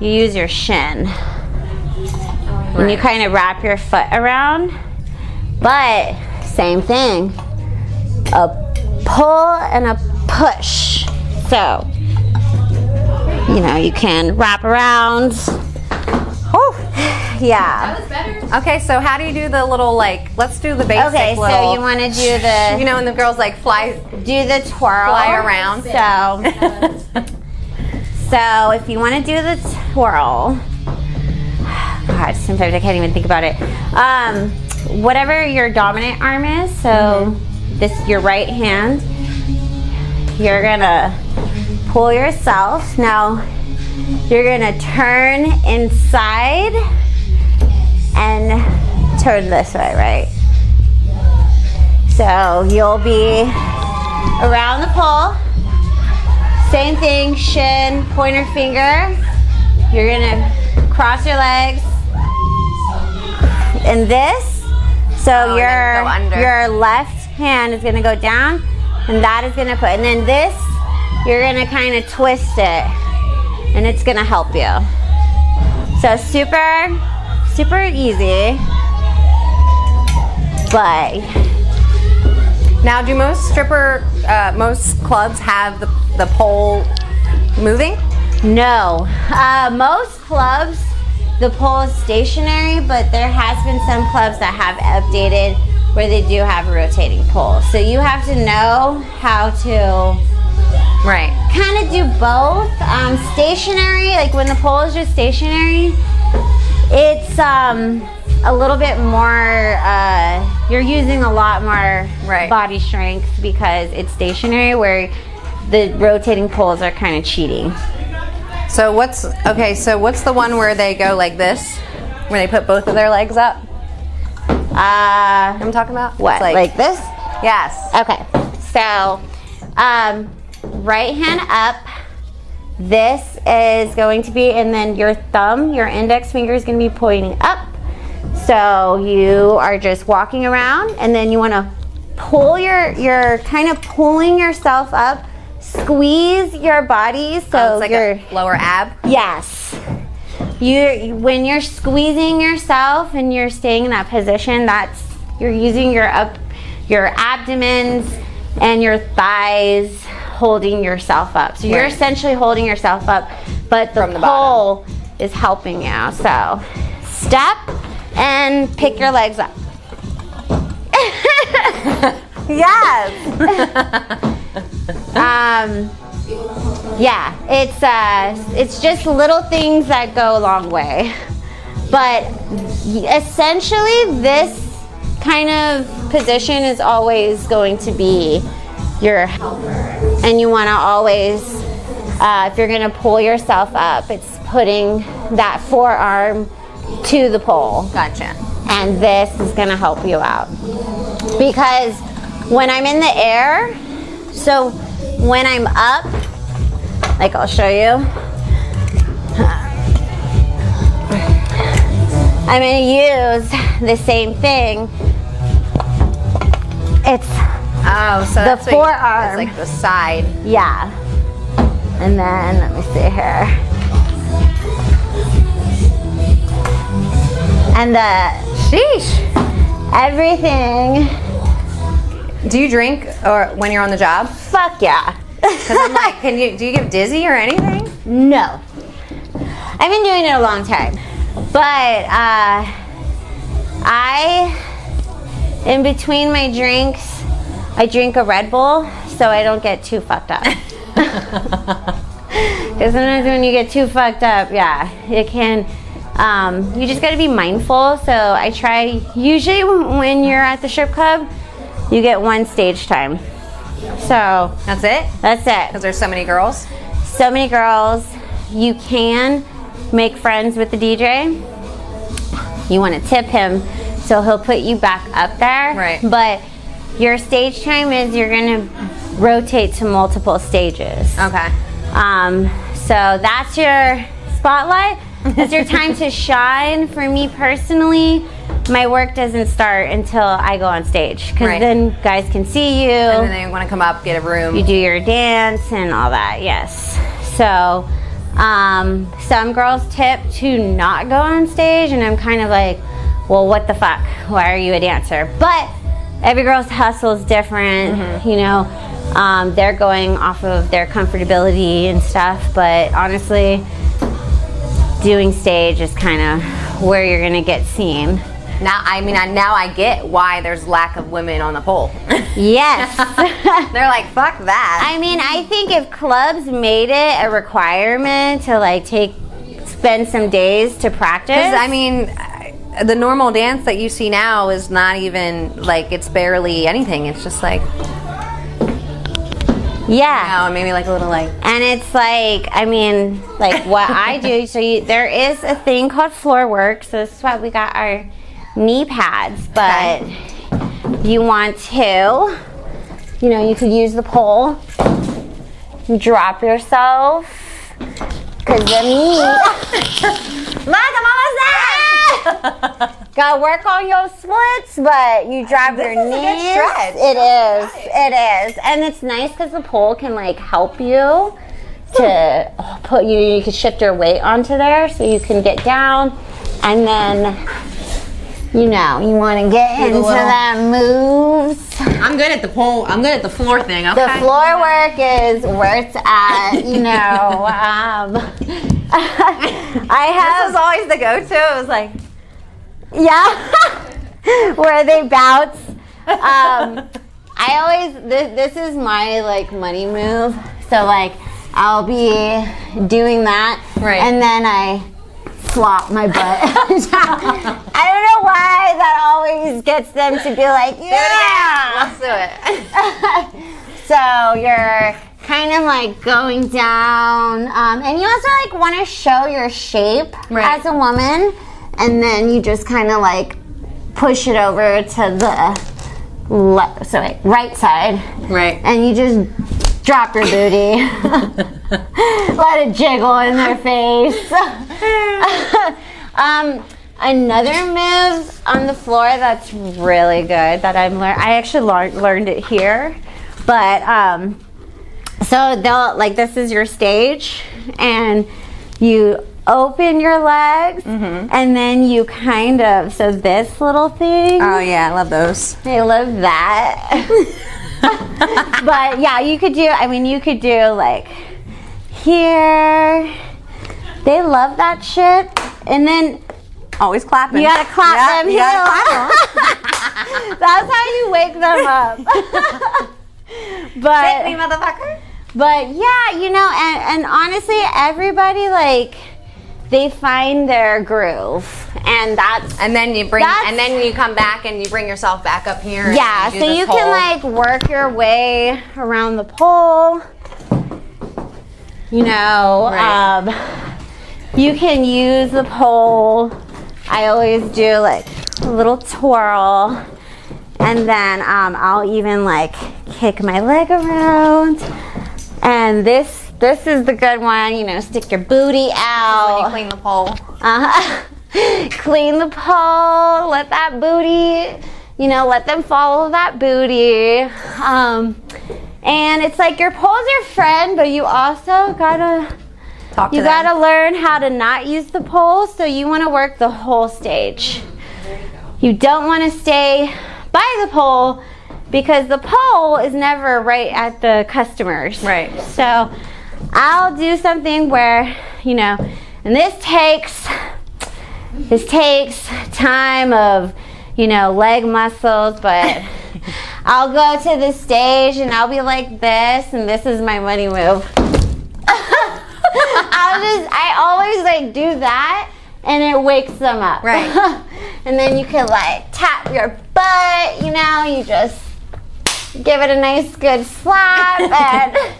You use your shin. And you kind of wrap your foot around. But same thing. A pull and a push. So you know, you can wrap around. Whew. Yeah. That was better. Okay, so how do you do the little like? Let's do the basic. Okay, so you want to do the You know, when the girls like fly. do the twirl. Fly around. So So if you want to do the twirl, God, sometimes I can't even think about it. Um, whatever your dominant arm is, so Mm-hmm. this your right hand, you're gonna pull yourself. Now you're gonna turn inside and turn this way, right? So you'll be around the pole. Same thing, shin, pointer finger. You're gonna cross your legs. And this, so Oh, your your left hand is gonna go down. and that is gonna put, and then this, you're gonna kind of twist it, and it's gonna help you. So super, super easy, but Now, do most stripper, uh, most clubs have the, the pole moving? no. Uh, most clubs, the pole is stationary, but there has been some clubs that have updated where they do have a rotating pole. So you have to know how to Right. kind of do both. Um, stationary, like when the pole is just stationary, it's um, a little bit more. Uh, you're using a lot more Right. body strength because it's stationary. Where the rotating poles are kind of cheating. So what's okay? So what's the one where they go like this, where they put both of their legs up? Uh, I'm talking about what? It's Like, this? yes. Okay. So, um, right hand up. This is going to be, and then your thumb, your index finger is going to be pointing up. So you are just walking around, and then you want to pull your, you're kind of pulling yourself up. Squeeze your body so Oh, it's like you're lower ab. Yes. You when you're squeezing yourself and you're staying in that position, that's you're using your up your abdomens and your thighs holding yourself up. So you're Right. essentially holding yourself up, but the From the pole is helping you. So step and pick your legs up. Yes. Um, yeah, it's uh, it's just little things that go a long way. But essentially, this kind of position is always going to be your helper, and you want to always, uh, if you're going to pull yourself up, it's putting that forearm to the pole gotcha. and this is going to help you out because when I'm in the air, so when I'm up, like I'll show you. Uh, I'm going to use the same thing. It's Oh, so the you- forearm. It's like the side. yeah. And then let me see here. And the Sheesh. everything Do you drink or when you're on the job? Fuck yeah. Because I'm like, can you do you get dizzy or anything? no. I've been doing it a long time. But uh, I, in between my drinks, I drink a Red Bull so I don't get too fucked up. Because sometimes when you get too fucked up, yeah, it can. Um, you just got to be mindful. So I try. Usually, when you're at the strip club, you get one stage time. So That's it. that's it. Because there's so many girls. so many girls. You can make friends with the DJ. You want to tip him, so he'll put you back up there. Right. But your stage time is you're going to rotate to multiple stages. Okay. Um, so that's your spotlight. That's your time to shine. For me personally, my work doesn't start until I go on stage because Right. then guys can see you And then they want to come up, get a room. you do your dance and all that yes so um, some girls tip to not go on stage and i'm kind of like well what the fuck why are you a dancer but every girl's hustle is different you know um, they're going off of their comfortability and stuff but honestly doing stage is kind of where you're gonna get seen Now, I mean, I, now I get why there's lack of women on the pole. yes They're like, fuck that. I mean, I think if clubs made it a requirement to like take spend some days to practice, I mean, uh, the normal dance that you see now is not even like it's barely anything. It's just like, yeah. oh, maybe like a little like. And it's like, I mean, like what I do. So you, there is a thing called floor work. So this is why we got our knee pads. But you want to, you know, you could use the pole, drop yourself, because the knee. Look, I'm almost there. gotta work on your splits, but you drop your is knees. It is. It is, and it's nice because the pole can like help you to put you. You can shift your weight onto there, so you can get down, and then. You know, you want to get into little- that moves. I'm good at the pole. I'm good at the floor thing. Okay. The floor work is where it's at, you know. Um, I This have always the go-to. It was like, Yeah, where they bounce. Um, I always this, this is my like money move. So like I'll be doing that, Right. and then I flop my butt. I don't know why that always gets them to be like, yeah. let's do it. So you're kind of like going down, um, and you also like want to show your shape Right. as a woman, and then you just kind of like push it over to the left, sorry, right side, right. and you just drop your booty, let it jiggle in their face. um, another move on the floor that's really good that I've learned. I actually lear- learned it here, but um, so they'll like this is your stage, and you open your legs, and then you kind of so this little thing. Oh yeah, I love those. I love that. but yeah, you could do, I mean, you could do like here. They love that shit. And then Always clapping. you gotta clap Yeah, them you gotta clap That's how you wake them up. Hit me, motherfucker. but yeah, you know, and, and honestly, everybody like they find their groove, and that's And then you bring, and then you come back and you bring yourself back up here. and Yeah, do so you whole- can like work your way around the pole. You know, Right. um, you can use the pole. I always do like a little twirl, and then um, I'll even like kick my leg around. And this this is the good one. You know, stick your booty out. you clean the pole. Uh-huh. Clean the pole. Let that booty, you know, let them follow that booty. Um, and it's like your pole's your friend, but you also gotta Talk to you them. gotta learn how to not use the pole. So you want to work the whole stage. You don't want to stay by the pole because the pole is never right at the customers. Right. So I'll do something where, you know, and this takes this takes time of, you know, leg muscles, but I'll go to the stage and I'll be like this and this is my money move. I'll just I always like do that and it wakes them up. Right. and then you can like tap your butt, you know, you just give it a nice good slap and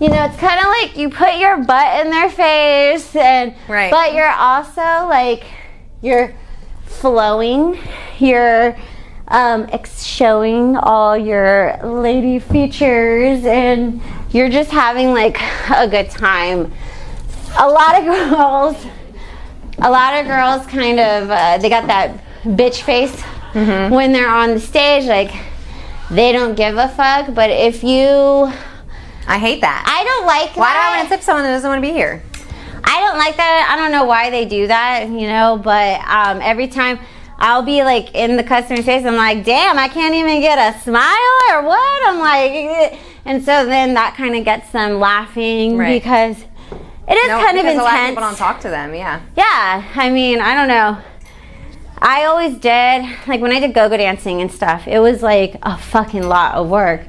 you know it's kind of like you put your butt in their face and Right. but you're also like you're flowing you're um, ex- showing all your lady features and you're just having like a good time a lot of girls a lot of girls kind of uh, they got that bitch face when they're on the stage like they don't give a fuck but if you I hate that. i don't like Why do I want to tip someone that doesn't want to be here? I don't like that. I don't know why they do that, you know, but um, every time I'll be like in the customer's face, I'm like, damn, I can't even get a smile or what? I'm like, eh. and so then that kind of gets them laughing Right. because it is No, kind of intense. a lot of people don't talk to them. Yeah. Yeah, I mean, I don't know. I always did, like when I did go go dancing and stuff, it was like a fucking lot of work.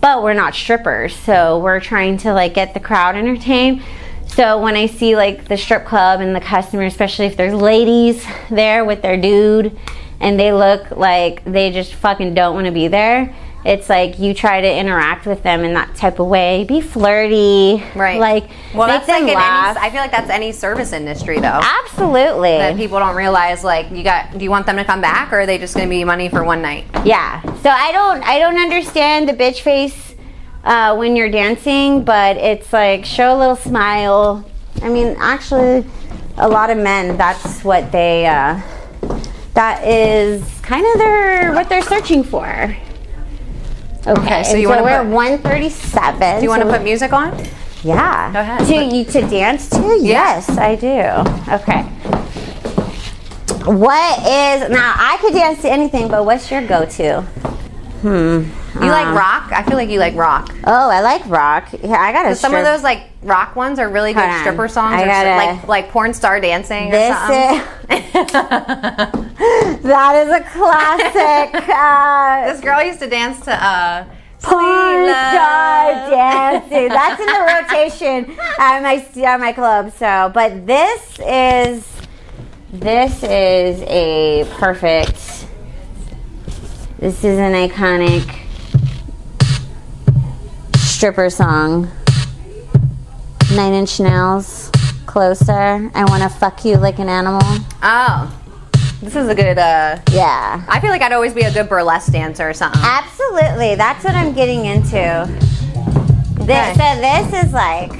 But we're not strippers, so we're trying to like get the crowd entertained. So when I see like the strip club and the customer, especially if there's ladies there with their dude and they look like they just fucking don't want to be there, it's like you try to interact with them in that type of way. Be flirty. Right. Like, well, make that's like laugh. any. I feel like that's any service industry though. Absolutely. That people don't realize. Like, you got. Do you want them to come back, or are they just going to be money for one night? Yeah. So I don't I don't understand the bitch face uh, when you're dancing, but it's like show a little smile. I mean, actually, a lot of men that's what they uh, that is kind of their what they're searching for. Okay, so you and wanna we're 137. Do you want to so- put music on? Yeah. Go ahead. To you to dance to? Yes, I do. Okay. What is now? I could dance to anything, but what's your go-to? Hmm. You like rock? I feel like you like rock. Oh, I like rock. Yeah, I got to. Some of those like rock ones are really good stripper songs, I gotta- like like porn star dancing. This or something. that is a classic. uh, this girl used to dance to uh, Porn star dancing. That's in the rotation at my at my club. So, but this is this is a perfect. This is an iconic stripper song. Nine Inch Nails, closer. I want to fuck you like an animal. Oh, this is a good. uh Yeah. I feel like I'd always be a good burlesque dancer or something. Absolutely. That's what I'm getting into. This, Okay. so this is like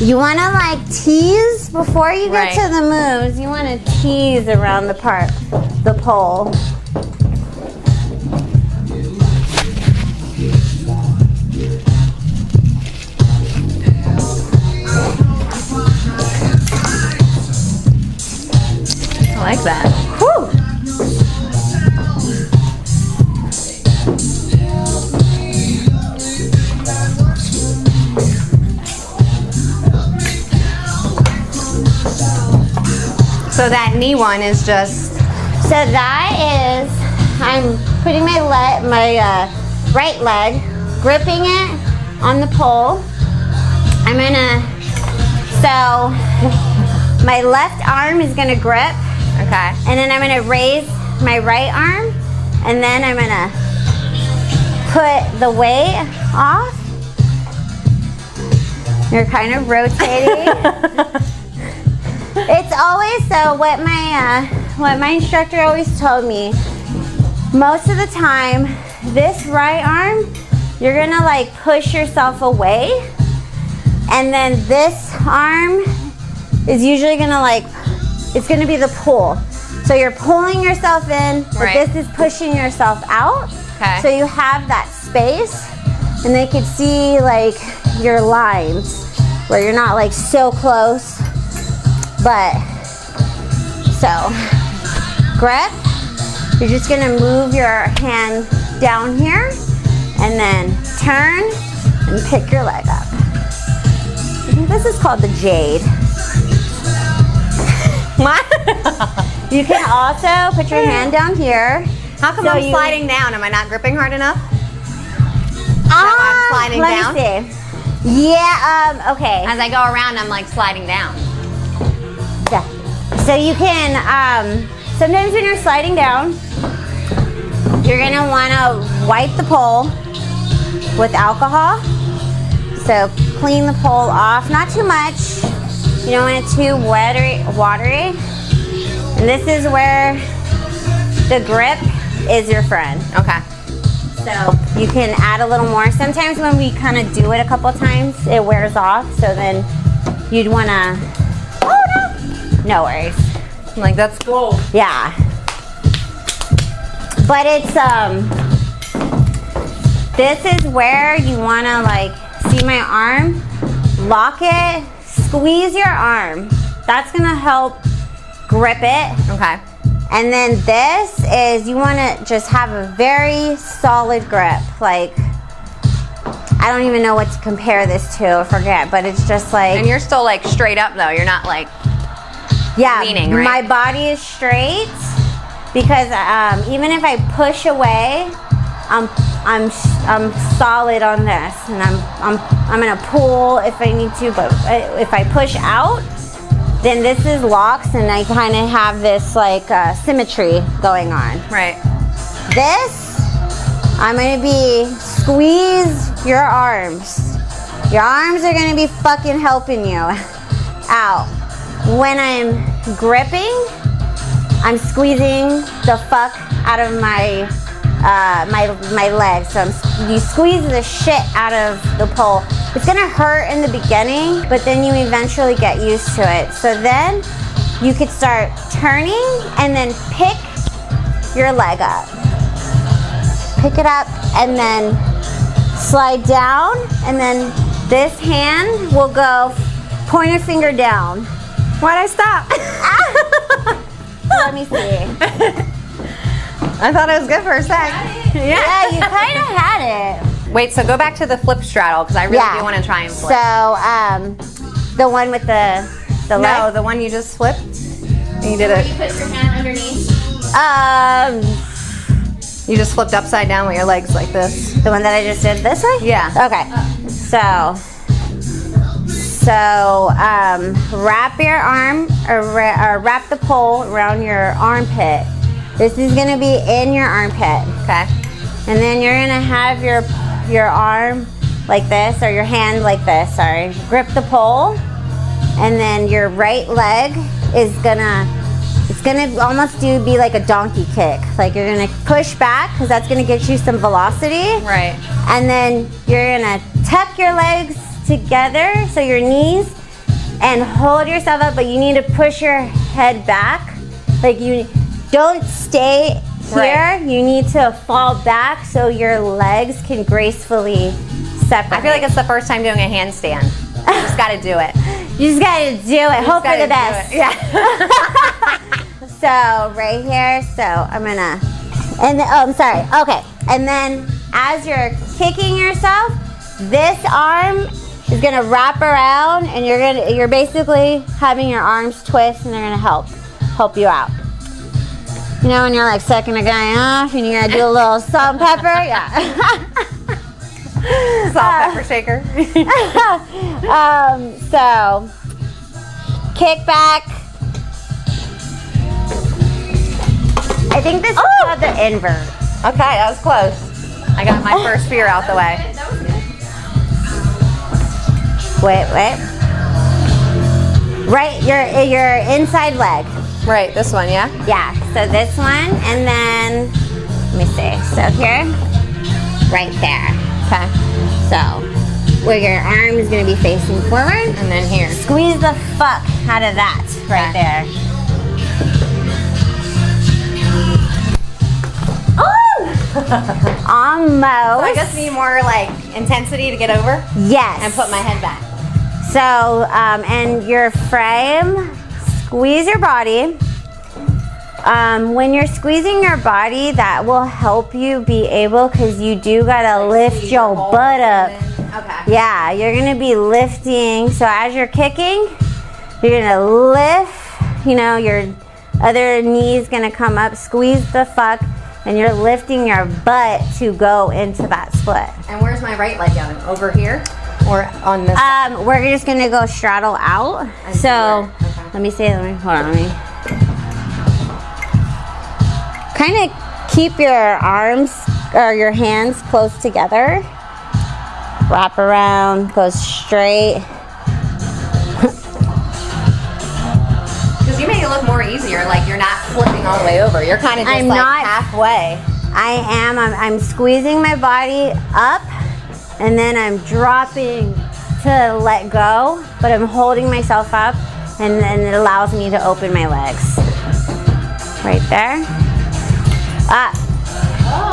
you want to like tease before you get Right. to the moves. You want to tease around the part, the pole. I like that. So that knee one is just So that is, I'm putting my leg, my uh, right leg, gripping it on the pole. I'm gonna, so my left arm is gonna grip, okay. and then I'm gonna raise my right arm, and then I'm gonna put the weight off. You're kind of rotating. It's always so. What my uh, what my instructor always told me. Most of the time, this right arm, you're gonna like push yourself away, and then this arm is usually gonna like it's gonna be the pull. So you're pulling yourself in, but Right. this is pushing yourself out. Okay. So you have that space, and they could see like your lines where you're not like so close. But so grip. You're just gonna move your hand down here, and then turn and pick your leg up. This is called the jade. You can also put your hand down here. How come So I'm you- sliding down? Am I not gripping hard enough? Ah, I'm sliding let down? me see. Yeah. Um. Okay. As I go around, I'm like sliding down. So you can, um, sometimes when you're sliding down, you're gonna wanna wipe the pole with alcohol. So clean the pole off, not too much. You don't want it too watery, watery. And this is where the grip is your friend. Okay. So you can add a little more. Sometimes when we kind of do it a couple times, it wears off. So then you'd wanna, no, worries. I'm like that's cool. Yeah. But it's um this is where you want to like see my arm, lock it, squeeze your arm. That's going to help grip it. Okay. And then this is you want to just have a very solid grip. Like I don't even know what to compare this to, I forget, but it's just like And you're still like straight up though. You're not like yeah, leaning, right? my body is straight because um, even if I push away, I'm I'm I'm solid on this, and I'm I'm I'm gonna pull if I need to, but if I push out, then this is locks, and I kind of have this like uh, symmetry going on. right. This, I'm gonna be squeeze your arms. Your arms are gonna be fucking helping you out. When I'm gripping, I'm squeezing the fuck out of my uh, my my legs. So I'm, you squeeze the shit out of the pole. It's gonna hurt in the beginning, but then you eventually get used to it. So then you could start turning and then pick your leg up. Pick it up and then slide down and then this hand will go pointer finger down. Why'd I stop? Let me see. I thought it was good for a sec. Yeah, you kind of had it. Wait, so go back to the flip straddle because I really Yeah. do want to try and flip. So, um, the one with the the No, leg. the one you just flipped. And you did it. you put your hand underneath. Um, You just flipped upside down with your legs like this. the one that I just did this way. Yeah. Okay. So, so um, wrap your arm or, or wrap the pole around your armpit. This is gonna be in your armpit. Okay. And then you're gonna have your your arm like this or your hand like this, sorry. Grip the pole and then your right leg is gonna it's gonna almost do be like a donkey kick. Like you're gonna push back because that's gonna get you some velocity. Right. And then you're gonna tuck your legs together, so your knees, and hold yourself up, but you need to push your head back. Like you don't stay here. Right. You need to fall back so your legs can gracefully separate. I feel like it's the first time doing a handstand. You just got to do it. you just gotta do it. Hope for the best. Yeah. So right here, so I'm gonna, and then, oh, I'm sorry. Okay, and then as you're kicking yourself, this arm is gonna wrap around, and you're gonna, you're basically having your arms twist, and they're gonna help, help you out. You know, when you're like sucking a guy off, and you're gonna do a little salt and pepper, yeah. Salt, pepper shaker. um, so kick back. I think this is called the invert. okay, that was close. I got my first fear out the way. That was good. Wait, wait. Right, your your inside leg. Right, this one, yeah? Yeah. So this one, and then let me see. So here, right there. Okay. So where your arm is gonna be facing forward. And then here. Squeeze the fuck out of that right there. Oh! Almost. I just need more like intensity to get over yes. and put my head back. So, um, and your frame, squeeze your body. Um, when you're squeezing your body, that will help you be able, because you do gotta lift your butt up. Okay. Yeah, you're gonna be lifting. So as you're kicking, you're gonna lift. You know, your other knee's gonna come up. Squeeze the fuck, and you're lifting your butt to go into that split. And where's my right leg going? Over here? Or on this. Um, we're just gonna go straddle out. see So. Okay. let me see. Let me hold on. Let me kind of keep your arms or your hands close together. Wrap around. Go straight. Because you make it look more easier, like you're not flipping all the way over. You're kind of just I'm like not- halfway. I am. I'm, I'm squeezing my body up, and then I'm dropping to let go, but I'm holding myself up, and then it allows me to open my legs. Right there. Up.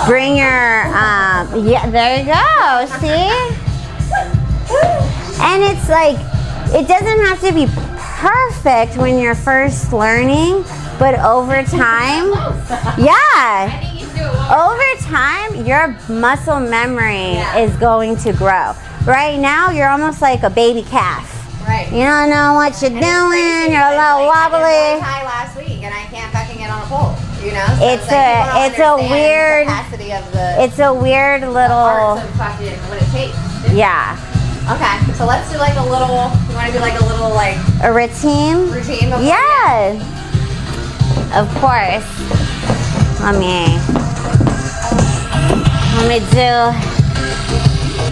Bring your, um, yeah, there you go. See? And it's like, it doesn't have to be perfect when you're first learning, but over time, yeah. Over time, your muscle memory Yeah. is going to grow. Right now, you're almost like a baby calf. Right. You don't know what you're doing. You're a little wobbly. High last week, and I can't fucking get on a pole. You know. So It's like a- it's a weird- The capacity of the It's a weird little, fucking what it takes. yeah, Okay, so let's do like a little. You want to do like a little like a routine. routine? Yeah, of course. Let me, let me do.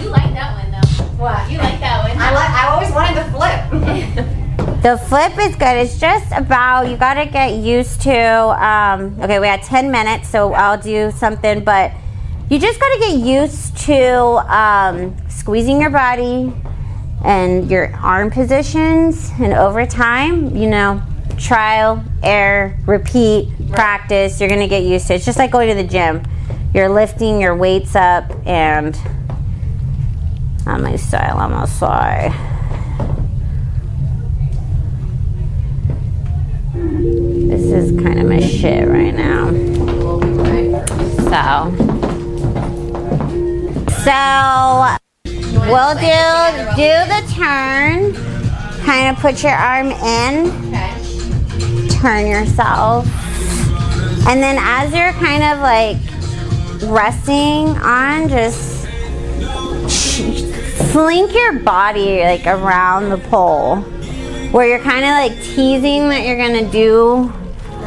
You like that one though. What? You like that one. I like. I always wanted the flip. The flip is good. It's just about you got to get used to. Um, okay, we had ten minutes, so I'll do something, but you just got to get used to um, squeezing your body and your arm positions, and over time, you know, trial, error, repeat, practice. You're gonna get used to it. It's just like going to the gym. You're lifting your weights up and on my style, on my side. This is kind of my shit right now. So, so we'll do do the turn. Kind of put your arm in, turn yourself, and then as you're kind of like resting on, just slink your body like around the pole, where you're kind of like teasing that you're gonna do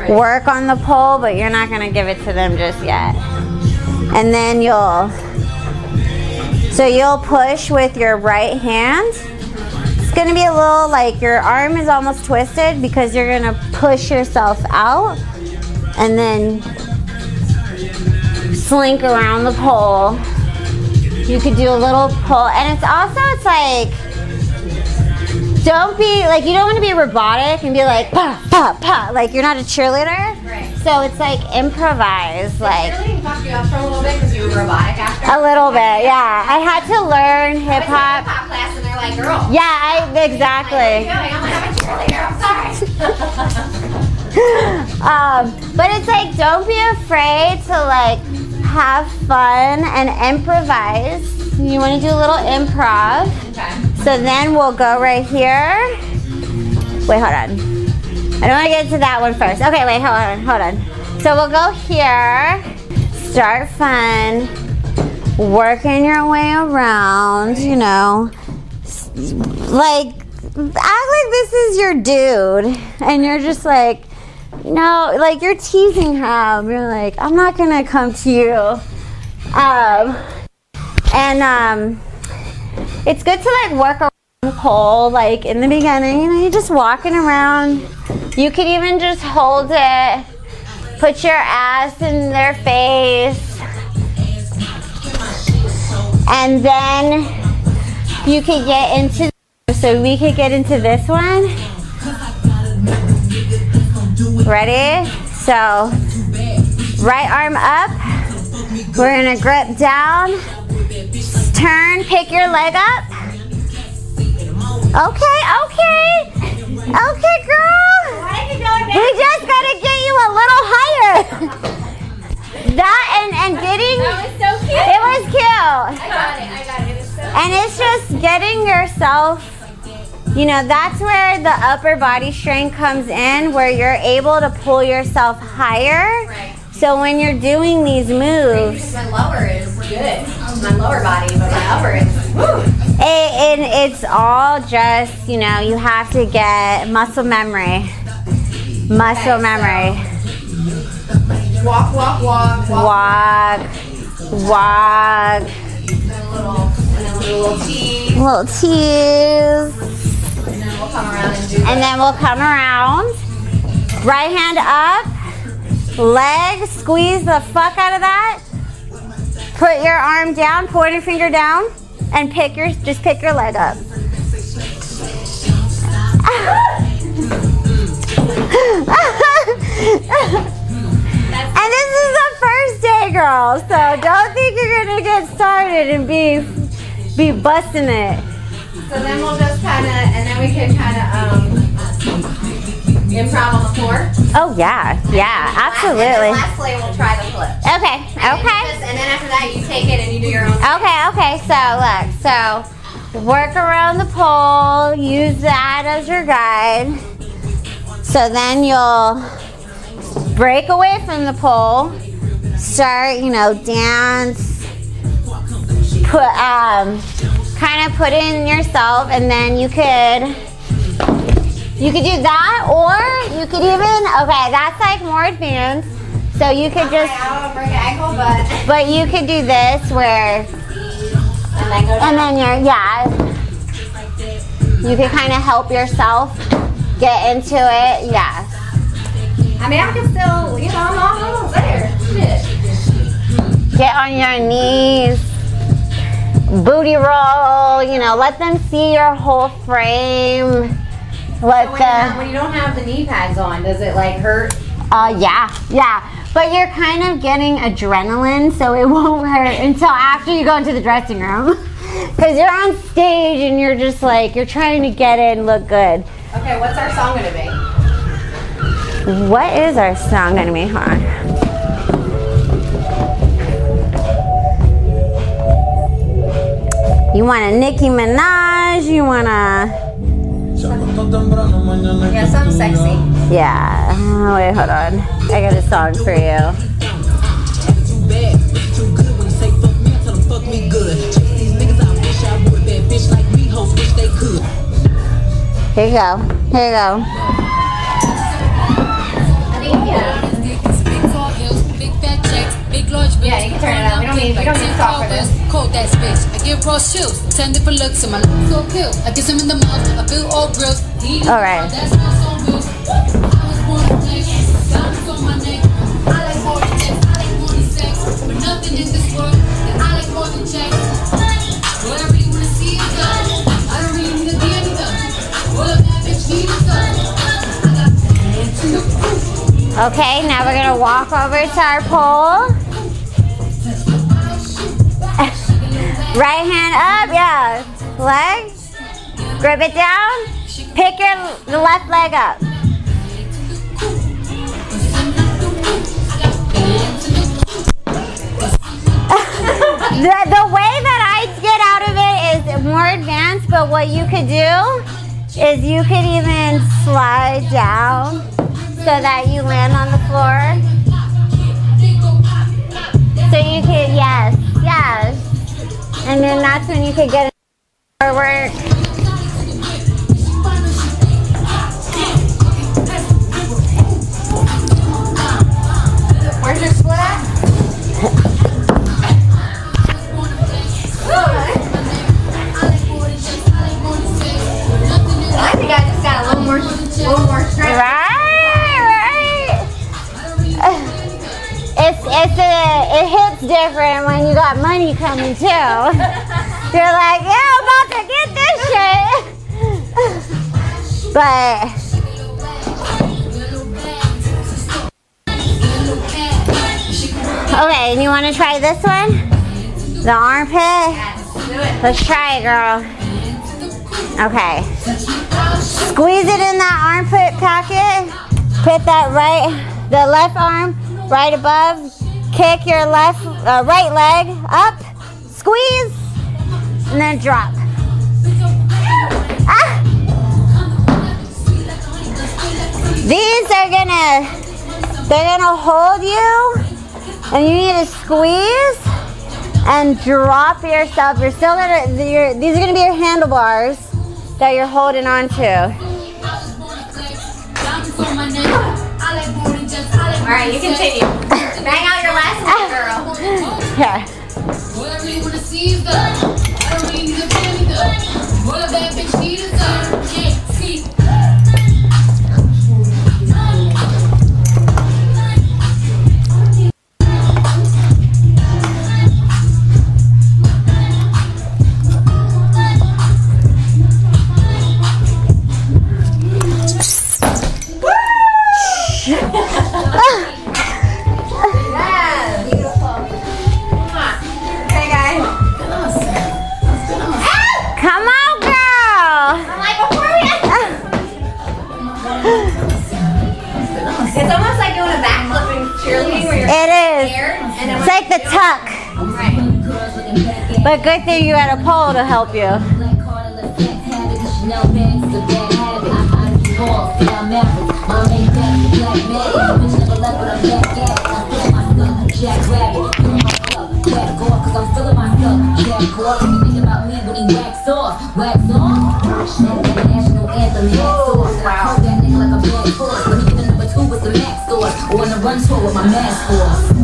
work on the pole, but you're not gonna give it to them just yet. And then you'll so you'll push with your right hand. It's gonna be a little like your arm is almost twisted because you're gonna push yourself out and then slink around the pole. You could do a little pull, and it's also it's like don't be like you don't want to be robotic and be like pa pa pa like you're not a cheerleader. Right. So it's like improvise, like fucked you up for a little bit because you were robotic after. a little bit. Yeah, I had to learn hip hop. hip hop class and they're like, girl. Yeah, I exactly. I'm like, I'm a cheerleader. I'm sorry. Um, but it's like don't be afraid to like have fun and improvise. You want to do a little improv. okay. So then we'll go right here. Wait, hold on. I don't want to get to that one first. Okay, wait, hold on, hold on. So we'll go here. Start fun. Working your way around, you know. Like, act like this is your dude. And you're just like, no, like you're teasing him. You're like, I'm not to come to you. Um, and, um, it's good to like work around pole like in the beginning you know you're just walking around you could even just hold it put your ass in their face and then you could get into so we could get into this one ready so right arm up we're gonna grip down turn, pick your leg up. Okay, okay. Okay, girl. We just gotta get you a little higher. that and, and getting That was so cute. it was cute. I got it. I got it. It so And it's just getting yourself, you know, that's where the upper body strength comes in, where you're able to pull yourself higher. Right. So when you're doing these moves, My lower is good. My lower body, but my upper is woo. It, and it's all just, you know, you have to get muscle memory. Muscle Okay, so- memory. Walk, walk, walk, walk. Walk, walk, And a little, and then we'll do a little tease. little tease. And then we'll come around and do And then we'll come around. Right hand up. Leg, squeeze the fuck out of that. Put your arm down, pointer finger down, and pick your just pick your leg up. And this is the first day, girls. So don't think you're gonna get started and be be busting it. So then we'll just kind of, and then we can kind of um, improv on the floor. Oh yeah, yeah, And then absolutely. lastly, we'll try the flip. Okay, And then okay. just- and then after that, you take it and you do your own. Okay, okay. So look, so work around the pole. Use that as your guide. So then you'll break away from the pole. Start, you know, dance. Put um, kind of put in yourself, and then you could. You could do that, or you could even okay. That's like more advanced. So you could just, I don't want to break ankle, but but you could do this where and then go and then you're, yeah. You can kind of help yourself get into it. Yeah. I mean, I can still, you know, I'm all almost there. Shit. Get on your knees. Booty roll. You know, let them see your whole frame. what When, the? when you don't have the knee pads on, does it like hurt? Uh, yeah, yeah. But you're kind of getting adrenaline, so it won't hurt until after you go into the dressing room. Because you're on stage and you're just like, you're trying to get in, look good. Okay, what's our song gonna be? What is our song gonna be? Hold on. You want a Nicki Minaj? You want a. Yeah, something sexy. Yeah. Oh, wait, hold on. I got a song for you. Here you go. Here you go. Yeah, you can turn it on. We don't need- we don't need talk for this. Cold that bitch. I give raw chills. Ten different looks and my lips so kill. I kiss him in the mouth. I feel all grills. All right. That's my song bills. I was born to play. Diamonds on my neck. I like more than sex. I like more than sex. But nothing in this world that I like more than checks. Whatever you wanna see is done. I don't really need to be any done. All of that bitch need is done. I got hands in the roof. Okay, now we're gonna walk over to our pole. Right hand up, yeah. Leg. Grip it down. Pick your the left leg up. the, the way that I get out of it is more advanced, but what you could do is you could even slide down so that you land on the floor. So you could, yes, yes. And then that's when you could get forward. Where's your split at? I think I just got a little more, little more strength. It's a it hits different when you got money coming too. You're like, yeah, I'm about to get this shit. but okay, and you want to try this one? The armpit. Let's try it, girl. Okay. Squeeze it in that armpit pocket. Put that right, the left arm right above. Kick your left, uh, right leg up. Squeeze, and then drop. Ah! These are gonna, they're gonna hold you, and you need to squeeze and drop yourself. You're still gonna, you're, these are gonna be your handlebars that you're holding on to. All right, you continue. Bang out your last one, girl. Here. Whatever you wanna see is done. I don't really need a family though. All of that bitch need is done. It is. scared and then It's like the tuck. right. But good thing you had a pole to help you. On the run tour with my mask off.